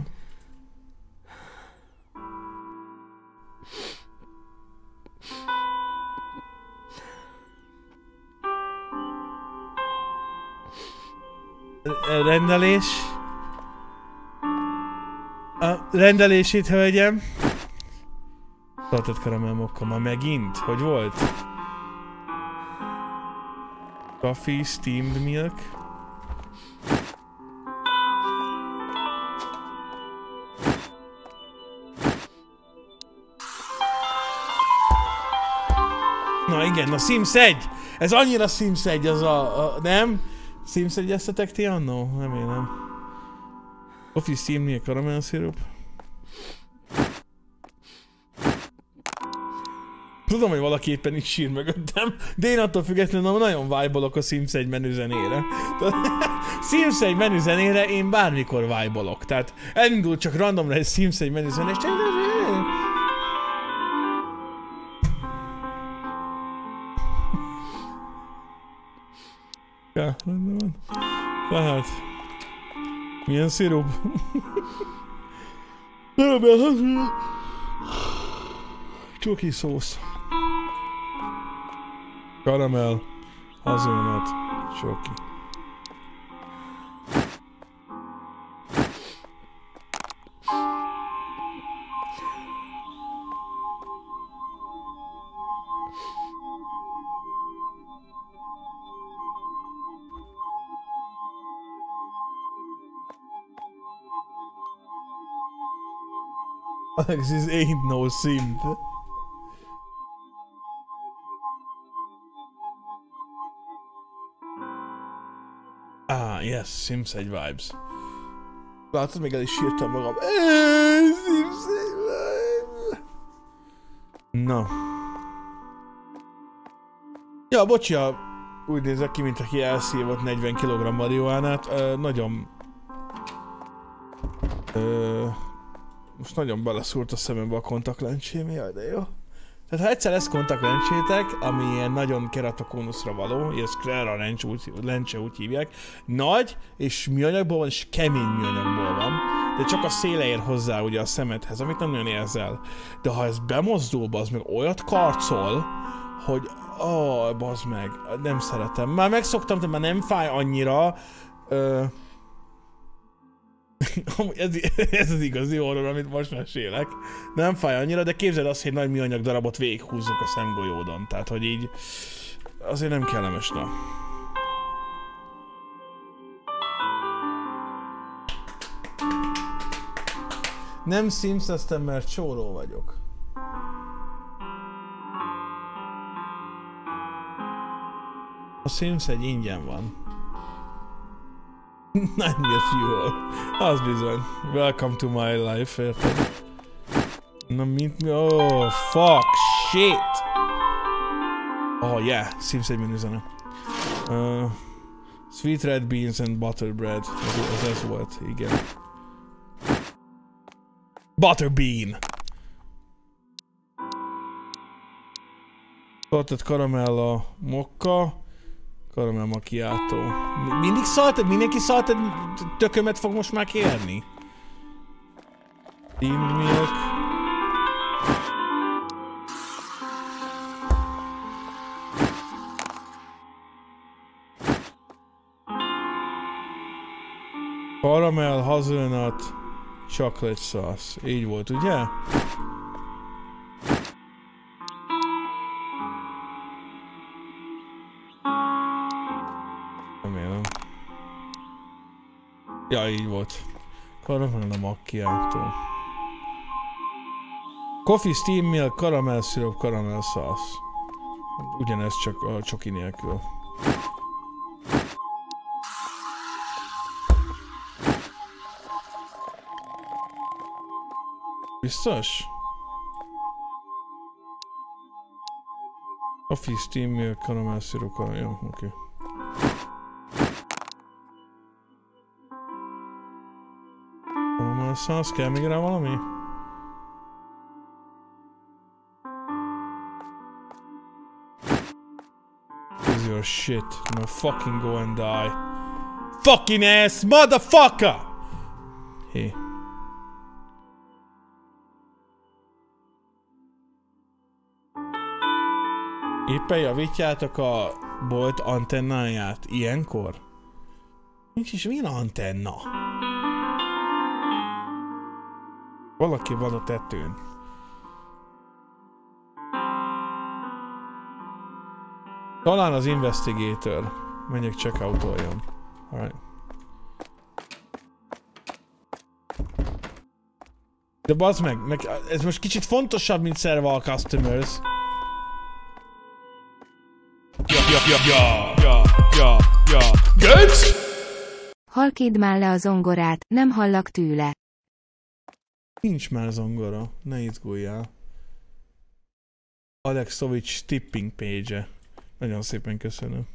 Rendelés. A rendelését, hölgyem. Salted caramel mokka, ma megint? Hogy volt? Coffee, steamed milk. Na igen, a Sims 1! Ez annyira Sims 1 az a, a nem? Sims 1 eztetek ti annó? Remélem. Coffee, steamed milk, caramel syrup. Tudom, hogy valaki éppen is sír mögöttem, de én attól függetlenül nagyon vibe a Sims 1 menüzenére. Sims 1 menüzenére én bármikor vibe Tehát elindul csak randomra egy Sims 1 menüzenére, és csak... Ja, rendben van. Tehát... Milyen szirup? Csoki szósz. Karamell. Hazelnut. Csoki. Alexis ain't no simp. Yes, Sims 1 vibes. Látod, még el is sírtam magam. Sims 1 vibes. Na. Ja, bocsia, úgy nézek ki, mint aki elszívott 40 kg marihuánát. Nagyon... Ö, most nagyon beleszúrt a szemembe a kontaktlencsém, jaj, de jó. Tehát ha egyszer lesz kontaktlencsétek, ami ilyen nagyon keratokonusra való, ez Sclera lencs, úgy, lencse úgy hívják, nagy, és műanyagból van, és kemény műanyagból van, de csak a széle ér hozzá ugye a szemedhez, amit nem nagyon érzel. De ha ez bemozdul, az meg olyat karcol, hogy ó, oh, bazd meg, nem szeretem. Már megszoktam, de már nem fáj annyira, ö, ez, ez az igazi horror, amit most mesélek. Nem fáj annyira, de képzeld azt, hogy nagy műanyag darabot végighúzzuk a szemgolyódon. Tehát, hogy így azért nem kellemes, na. Nem simszeztem, mert csóró vagyok. A Sims egy ingyen van. Nightmare Fuel. Az bizony. Welcome to my life, érted? Na mint mi? Oh, fuck, shit! Oh yeah, Sims egy menüzene. Uh, sweet red beans and butter bread. Az, az ez volt, igen. Butterbean! Salted karamella mokka, karamell macchiato. Mi- Mindig salted? Mindenki salted tökömet fog most már kérni? Steamed milk. Caramel, hazelnut, chocolate sauce. Így volt, ugye? Ja, így volt. Caramel a macchiato. Coffee, steam milk, caramel syrup, caramel sauce. Ugyanez csak a csoki nélkül. Biztos? Coffee, steam milk, caramel syrup, caramel... Jó, oké. Okay. Caramel sauce, kell még rá valami? Is your shit. No fucking go and die. Fucking ass motherfucker! Hey. Éppen javítjátok a bolt antennáját ilyenkor? Nincs is milyen antenna? Valaki van a tetőn. Talán az Investigator. Menjek checkoutoljon. Alright. De bazd meg, meg, ez most kicsit fontosabb, mint Serval Customers. Ja, ja, ja, ja, ja, ja, ja. Halkíd már le a zongorát, nem hallak tőle. Nincs már zongora, ne izguljál. Alexovics tipping page -e. Nagyon szépen köszönöm.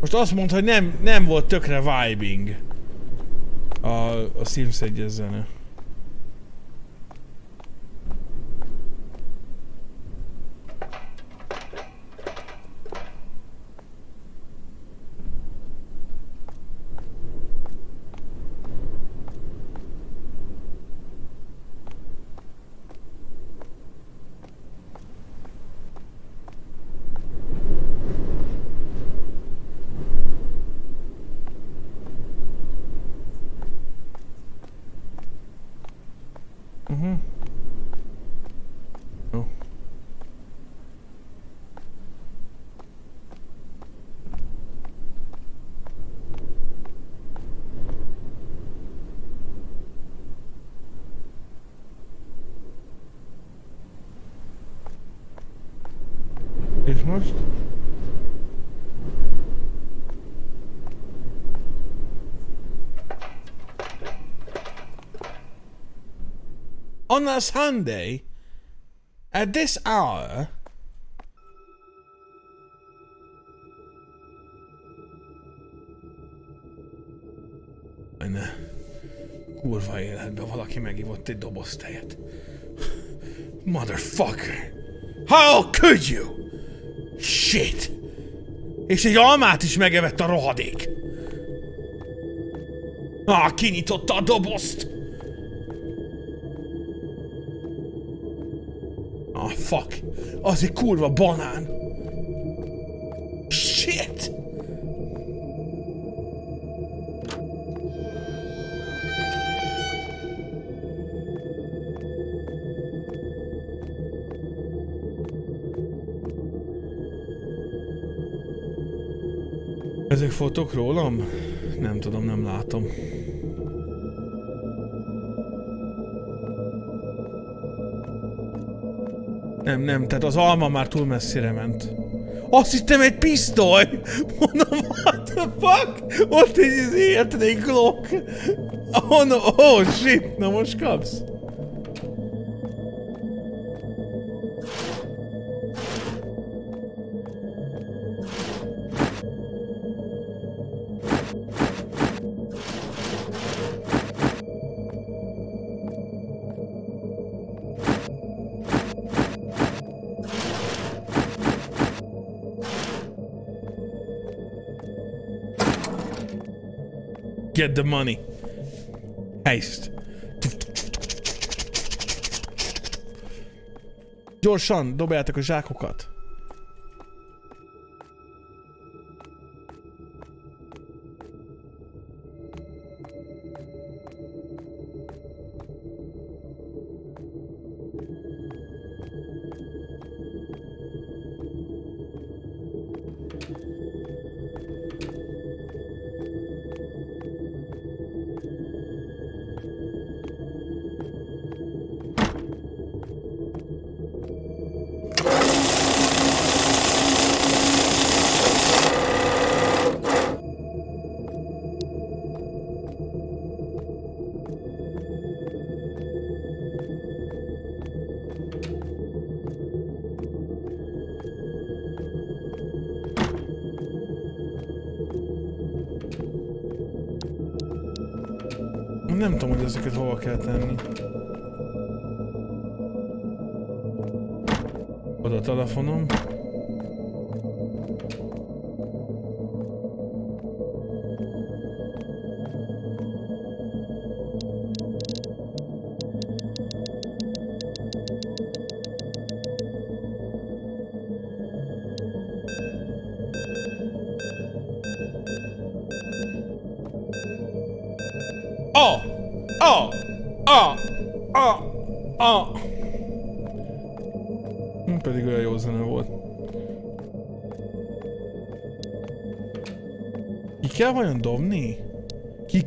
Most azt mondta, hogy nem, nem volt tökre vibing a, a Sims 1 zene. On a Sunday, at this hour, Aj, ne. Kurva életben valaki megivott egy doboz tejet. Motherfucker! How could you? Shit! És egy almát is megevett a rohadék! Ah, kinyitotta a dobozt! Az egy kurva banán! Shit! Ezek fotók rólam? Nem tudom, nem látom. Nem, nem, tehát az alma már túl messzire ment. Azt hittem egy pisztoly! Mondom, what the fuck? Ott egy, érted, egy Glock. Oh, no, oh shit, na most kapsz. Get the money. Heist. Gyorsan, dobjátok a zsákokat. Nem tudom, hogy ezeket hova kell tenni. Oda a telefonom.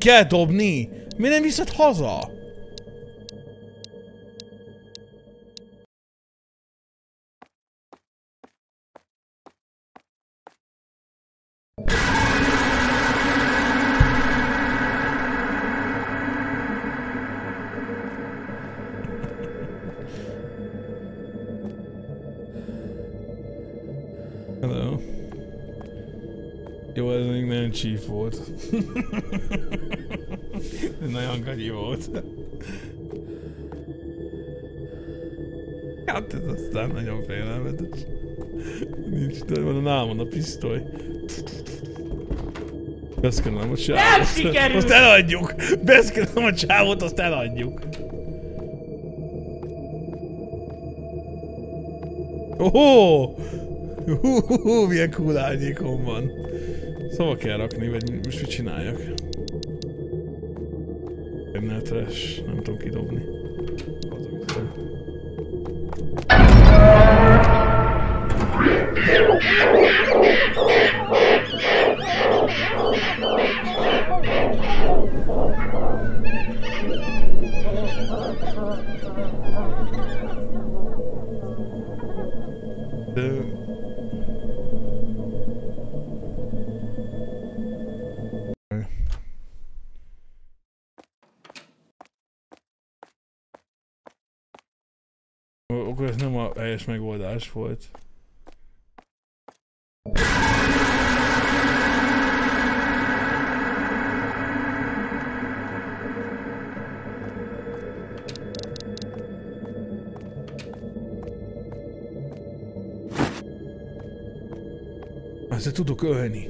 Ki kell dobni? Mi nem viszed haza? Hello. Jó, ez még nagyon cheap Hát ez aztán nagyon félelmetes. Nincs, de van a námon a pisztoly. Beszkenelem a csávot. Nem sikerült! Azt eladjuk! Beszkenelem a csávot, azt eladjuk. Ohó! Hú, hú, hú, milyen cool árnyékom van. Szóval kell rakni, vagy most mit csináljak? Ennél trash, nem tudom kidobni. Akkor ez nem a helyes megoldás volt. Azt tudok ölni.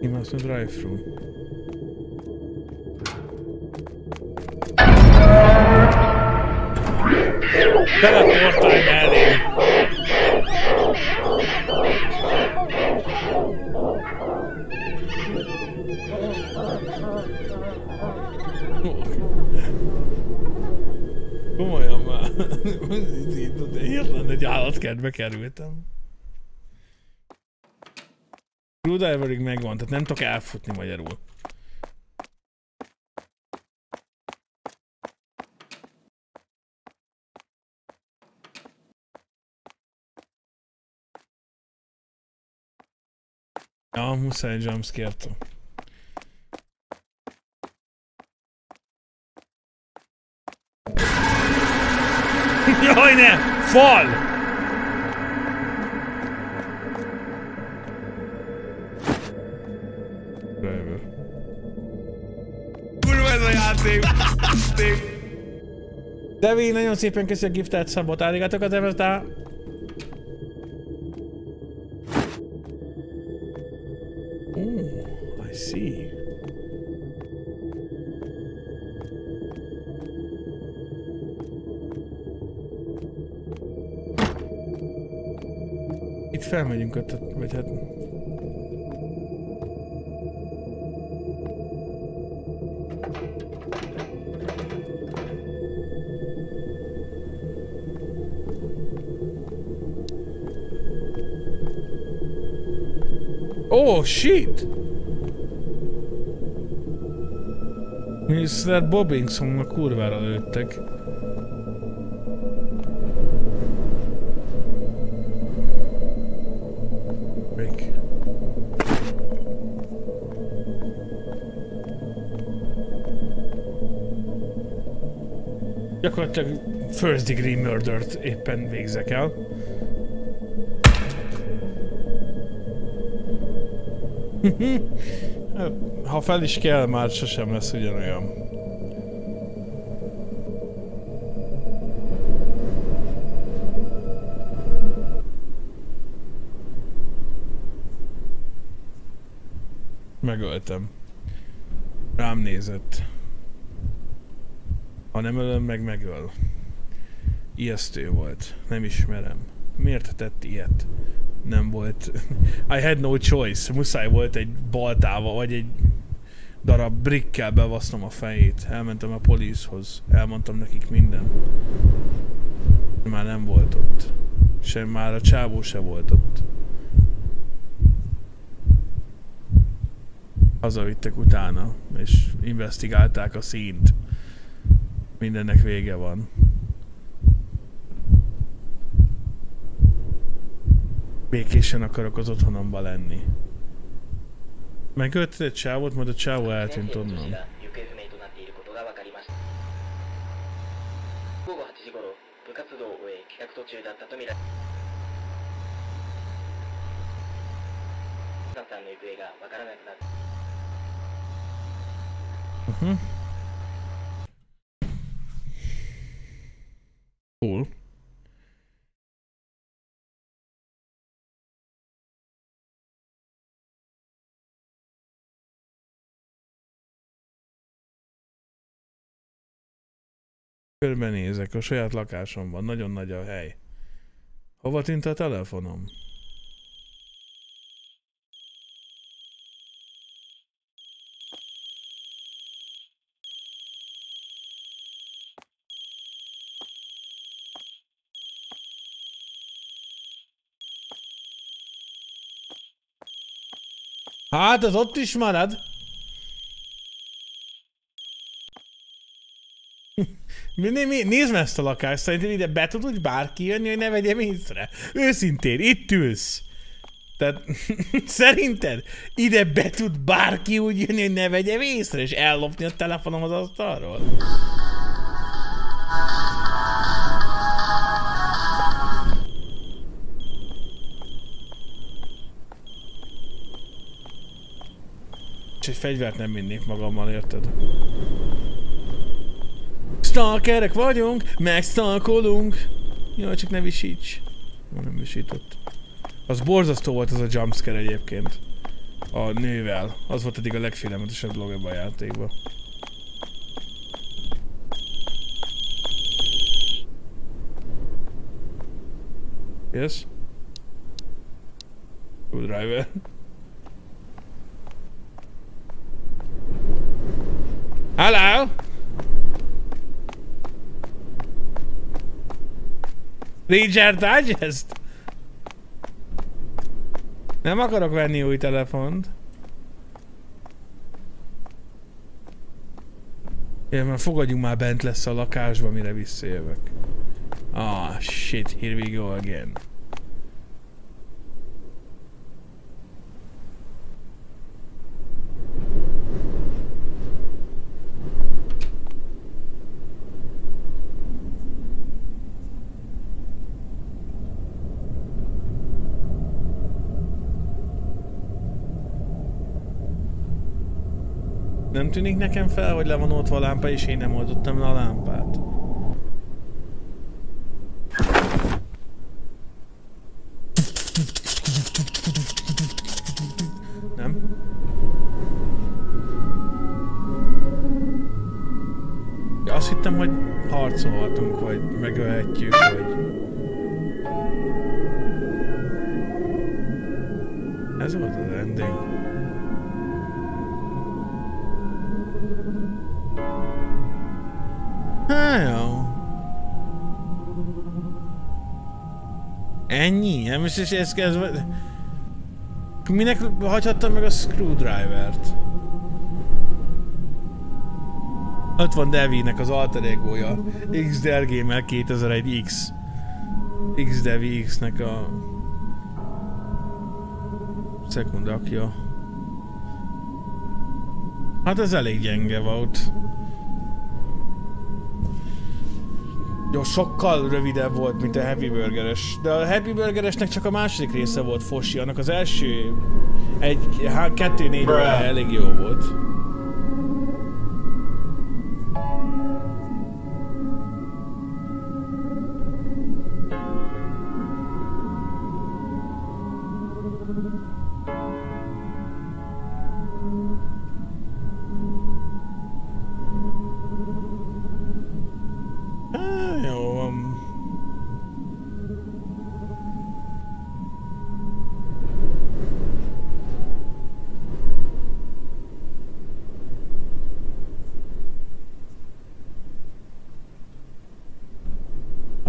He must not drive through. Teleportálj mellé! Komolyan már. Hirtelen egy állatkertbe kerültem. Screwdriverig megvan, tehát nem tudok elfutni magyarul. Ja, muszáj jumpscare-t. Jaj ne! Fal! Driver. Kurva ez a játék! Devi, nagyon szépen köszi a giftet, szabot, árigatok az eveztál. Felmegyünk ott, vagy hát... Oh, shit! Mr. Bobbingsonnak kurvára lőttek. Gyakorlatilag first degree murdert éppen végzek el. Ha fel is kell, már sosem lesz ugyanolyan. Megöltem. Rám nézett. Ha nem ölöm meg, megöl. Ijesztő volt. Nem ismerem. Miért tett ilyet? Nem volt... I had no choice. Muszáj volt egy baltával, vagy egy darab brikkel bevasznom a fejét. Elmentem a policehoz. Elmondtam nekik minden. Már nem volt ott. Sem már a csávó se volt ott. Hazavittek utána, és investigálták a színt. Mindennek vége van. Békésen akarok az otthonomba lenni. Megölted egy csávot, majd a csávó eltűnt onnan. 行 Körbenézek, a saját lakásomban, nagyon nagy a hely. Hova tűnt a telefonom? Hát, az ott is marad. Mi, mi, nézd meg ezt a lakást, szerinted ide be tud úgy bárki jönni, hogy ne vegyem észre? Őszintén, itt ülsz. Tehát szerinted ide be tud bárki úgy jönni, hogy ne vegyem észre, és ellopni a telefonom az asztalról? És egy fegyvert nem vinnék magammal, érted? Stalkerek vagyunk, megstalkolunk. Jaj, csak ne visíts. Ma nem visított. Az borzasztó volt az a jumpscare egyébként. A nővel. Az volt eddig a legfélelmetesebb dolog ebben a játékban. Yes? Screwdriver. Hello? Richard Digest? Nem akarok venni új telefont. Ja, már fogadjunk már bent lesz a lakásba, mire visszajövök. Ah, shit, here we go again. Nem tűnik nekem fel, hogy le van oltva a lámpa, és én nem oldottam le a lámpát. Ennyi? Nem is is ez kezdve... Minek hagyhattam meg a screwdriver-t? Ott van Devinek az alter egója. XDR Gamer 2001 X. XDevi X-nek a... Szekundakja. Hát ez elég gyenge volt. Jó, sokkal rövidebb volt, mint a Happy Burgeres. De a Happy Burgeresnek csak a második része volt Fosi, annak az első egy, há, kettő, négy elég jó volt.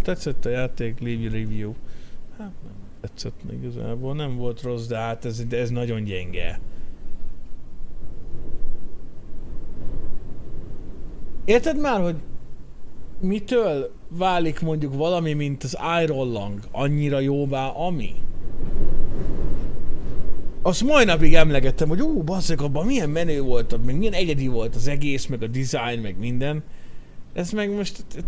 Tetszett a játék, leave review. Hát nem tetszett még igazából, nem volt rossz, de hát ez, de ez nagyon gyenge. Érted már, hogy mitől válik mondjuk valami, mint az Iron Lang annyira jóvá, ami? Azt mai napig emlegettem, hogy ó, basszak, abban milyen menő volt, meg milyen egyedi volt az egész, meg a design, meg minden. Ez meg most t-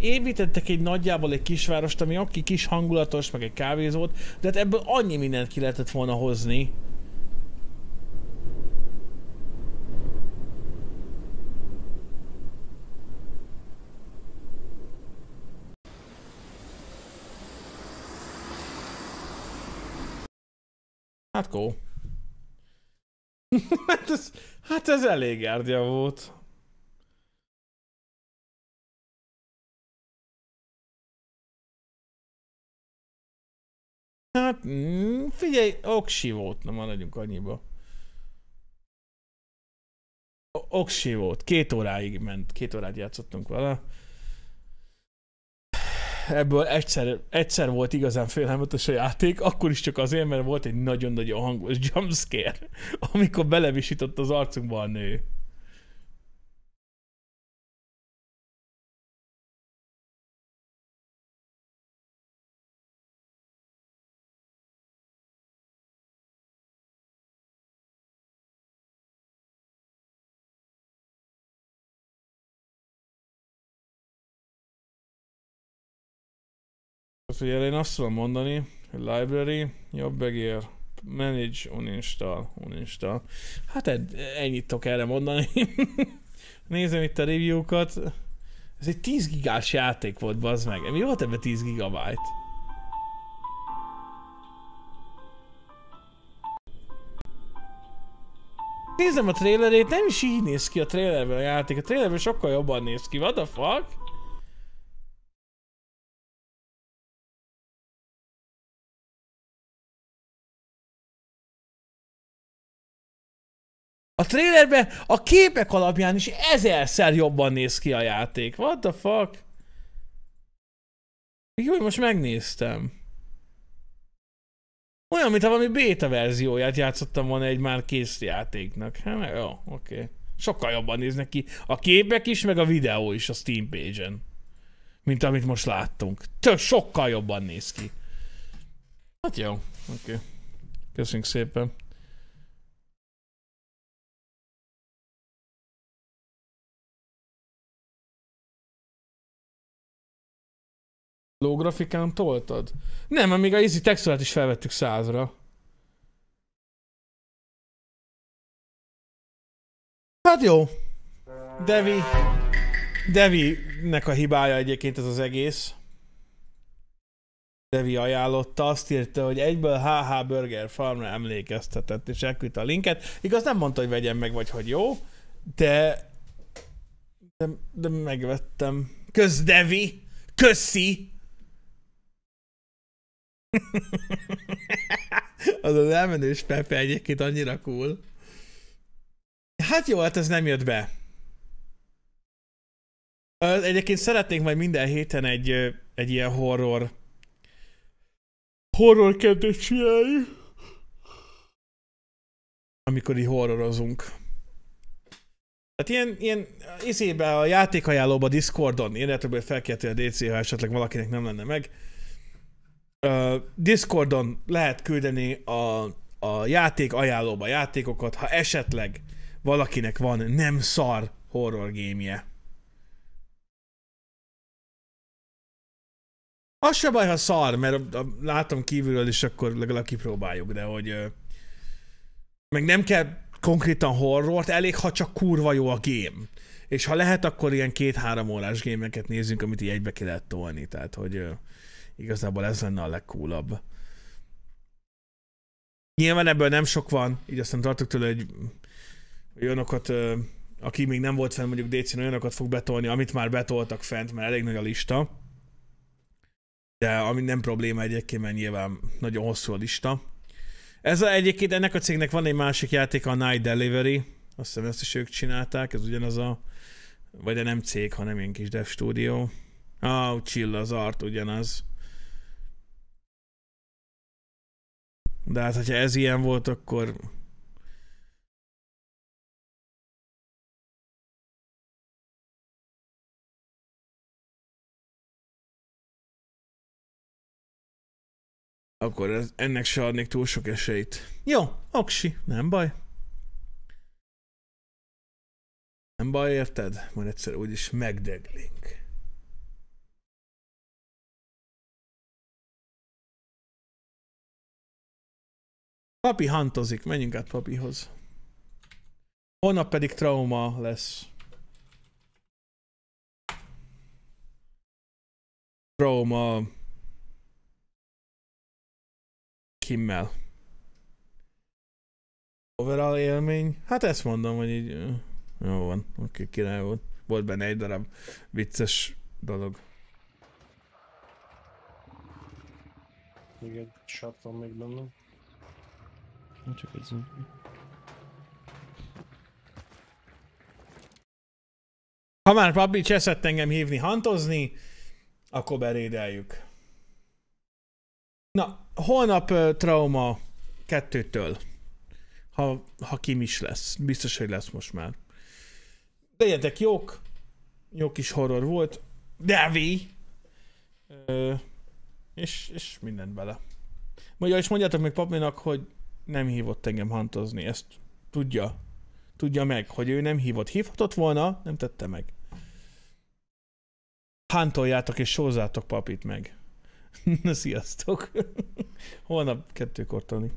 építettek egy nagyjából egy kisvárost, ami aki kis hangulatos, meg egy kávézót, de hát ebből annyi mindent ki lehetett volna hozni. Hát kó. hát, ez, hát ez elég árgya volt. Hát, mm, figyelj, oksi volt, na maradjunk annyiba. Oksi volt, két óráig ment, két órát játszottunk vele. Ebből egyszer, egyszer volt igazán félelmetes a játék, akkor is csak azért, mert volt egy nagyon-nagyon hangos jumpscare, amikor belevisított az arcunkba a nő. Azt ugye én azt tudom mondani, hogy library, jobb egér, manage, uninstall, uninstall. Hát ed- ennyit tudok erre mondani. Nézem itt a review-kat. Ez egy 10 gigás játék volt, bazd meg. Mi volt ebben 10 gigabyte? Nézem a trailerét, nem is így néz ki a trailerben a játék. A trailerben sokkal jobban néz ki. What the fuck? A trailerben a képek alapján is ezerszer jobban néz ki a játék. What the fuck? Jó, hogy most megnéztem. Olyan, mintha valami beta verzióját játszottam volna egy már kész játéknak. Hát, jó, oké. Okay. Sokkal jobban néznek ki. A képek is, meg a videó is a Steam page-en. Mint amit most láttunk. Tök sokkal jobban néz ki. Hát jó, oké. Okay. Köszönjük szépen. Low grafikán toltad? Nem, mert még a easy texturát is felvettük százra. Hát jó. Devi. Devi-nek a hibája egyébként ez az egész. Devi ajánlotta, azt írta, hogy egyből HH Burger Farmra emlékeztetett, és elküldte a linket. Igaz, nem mondta, hogy vegyem meg, vagy hogy jó, de... De, de megvettem. Kösz, Devi! Köszi! az az elmenős Pepe egyébként annyira cool. Hát jó, hát ez nem jött be. Egyébként szeretnénk majd minden héten egy, egy ilyen horror horror kedvet csinálni. Amikor így horrorozunk. Tehát ilyen, ilyen izébe a játékajánlóba Discordon, én lehet, hogy felkértél a DC, ha esetleg valakinek nem lenne meg. Discordon lehet küldeni a, a játék ajánlóba játékokat, ha esetleg valakinek van nem szar horror gémje. Az se baj, ha szar, mert látom kívülről is, akkor legalább kipróbáljuk, de hogy meg nem kell konkrétan horrort, elég, ha csak kurva jó a game. És ha lehet, akkor ilyen két-három órás gémeket nézzünk, amit így egybe ki lehet tolni. Tehát, hogy igazából ez lenne a legcoolabb. Nyilván ebből nem sok van, így aztán tartok tőle, hogy olyanokat, aki még nem volt fent mondjuk DC-n, olyanokat fog betolni, amit már betoltak fent, mert elég nagy a lista. De ami nem probléma egyébként, mert nyilván nagyon hosszú a lista. Ez a, egyébként ennek a cégnek van egy másik játék, a Night Delivery. Azt hiszem ezt is ők csinálták, ez ugyanaz a... Vagy de nem cég, hanem ilyen kis dev stúdió. Ah, chill az art, ugyanaz. De hát, hogyha ez ilyen volt, akkor... Akkor ez, ennek se adnék túl sok esélyt. Jó, oksi, nem baj. Nem baj, érted? Majd egyszer úgyis megdeglink. Papi hantozik, menjünk át papihoz. Holnap pedig trauma lesz. Trauma Kimmel. Overall élmény? Hát ezt mondom, hogy így... Jó van, oké, okay, király volt. Volt benne egy darab vicces dolog. Egy sát van még bennem. Csak egy zombi. Ha már Papi cseszett engem hívni hantozni, akkor berédeljük. Na, holnap uh, trauma kettőtől. Ha, ha Kim is lesz. Biztos, hogy lesz most már. Legyetek jók. Jó kis horror volt. Devi! Ö, és, és mindent bele. Mondja, és mondjátok meg papinak, hogy nem hívott engem hantozni. Ezt tudja. Tudja meg, hogy ő nem hívott. Hívhatott volna, nem tette meg. Hántoljátok és sózzátok papit meg. Na, sziasztok! Holnap kettőkor Tony.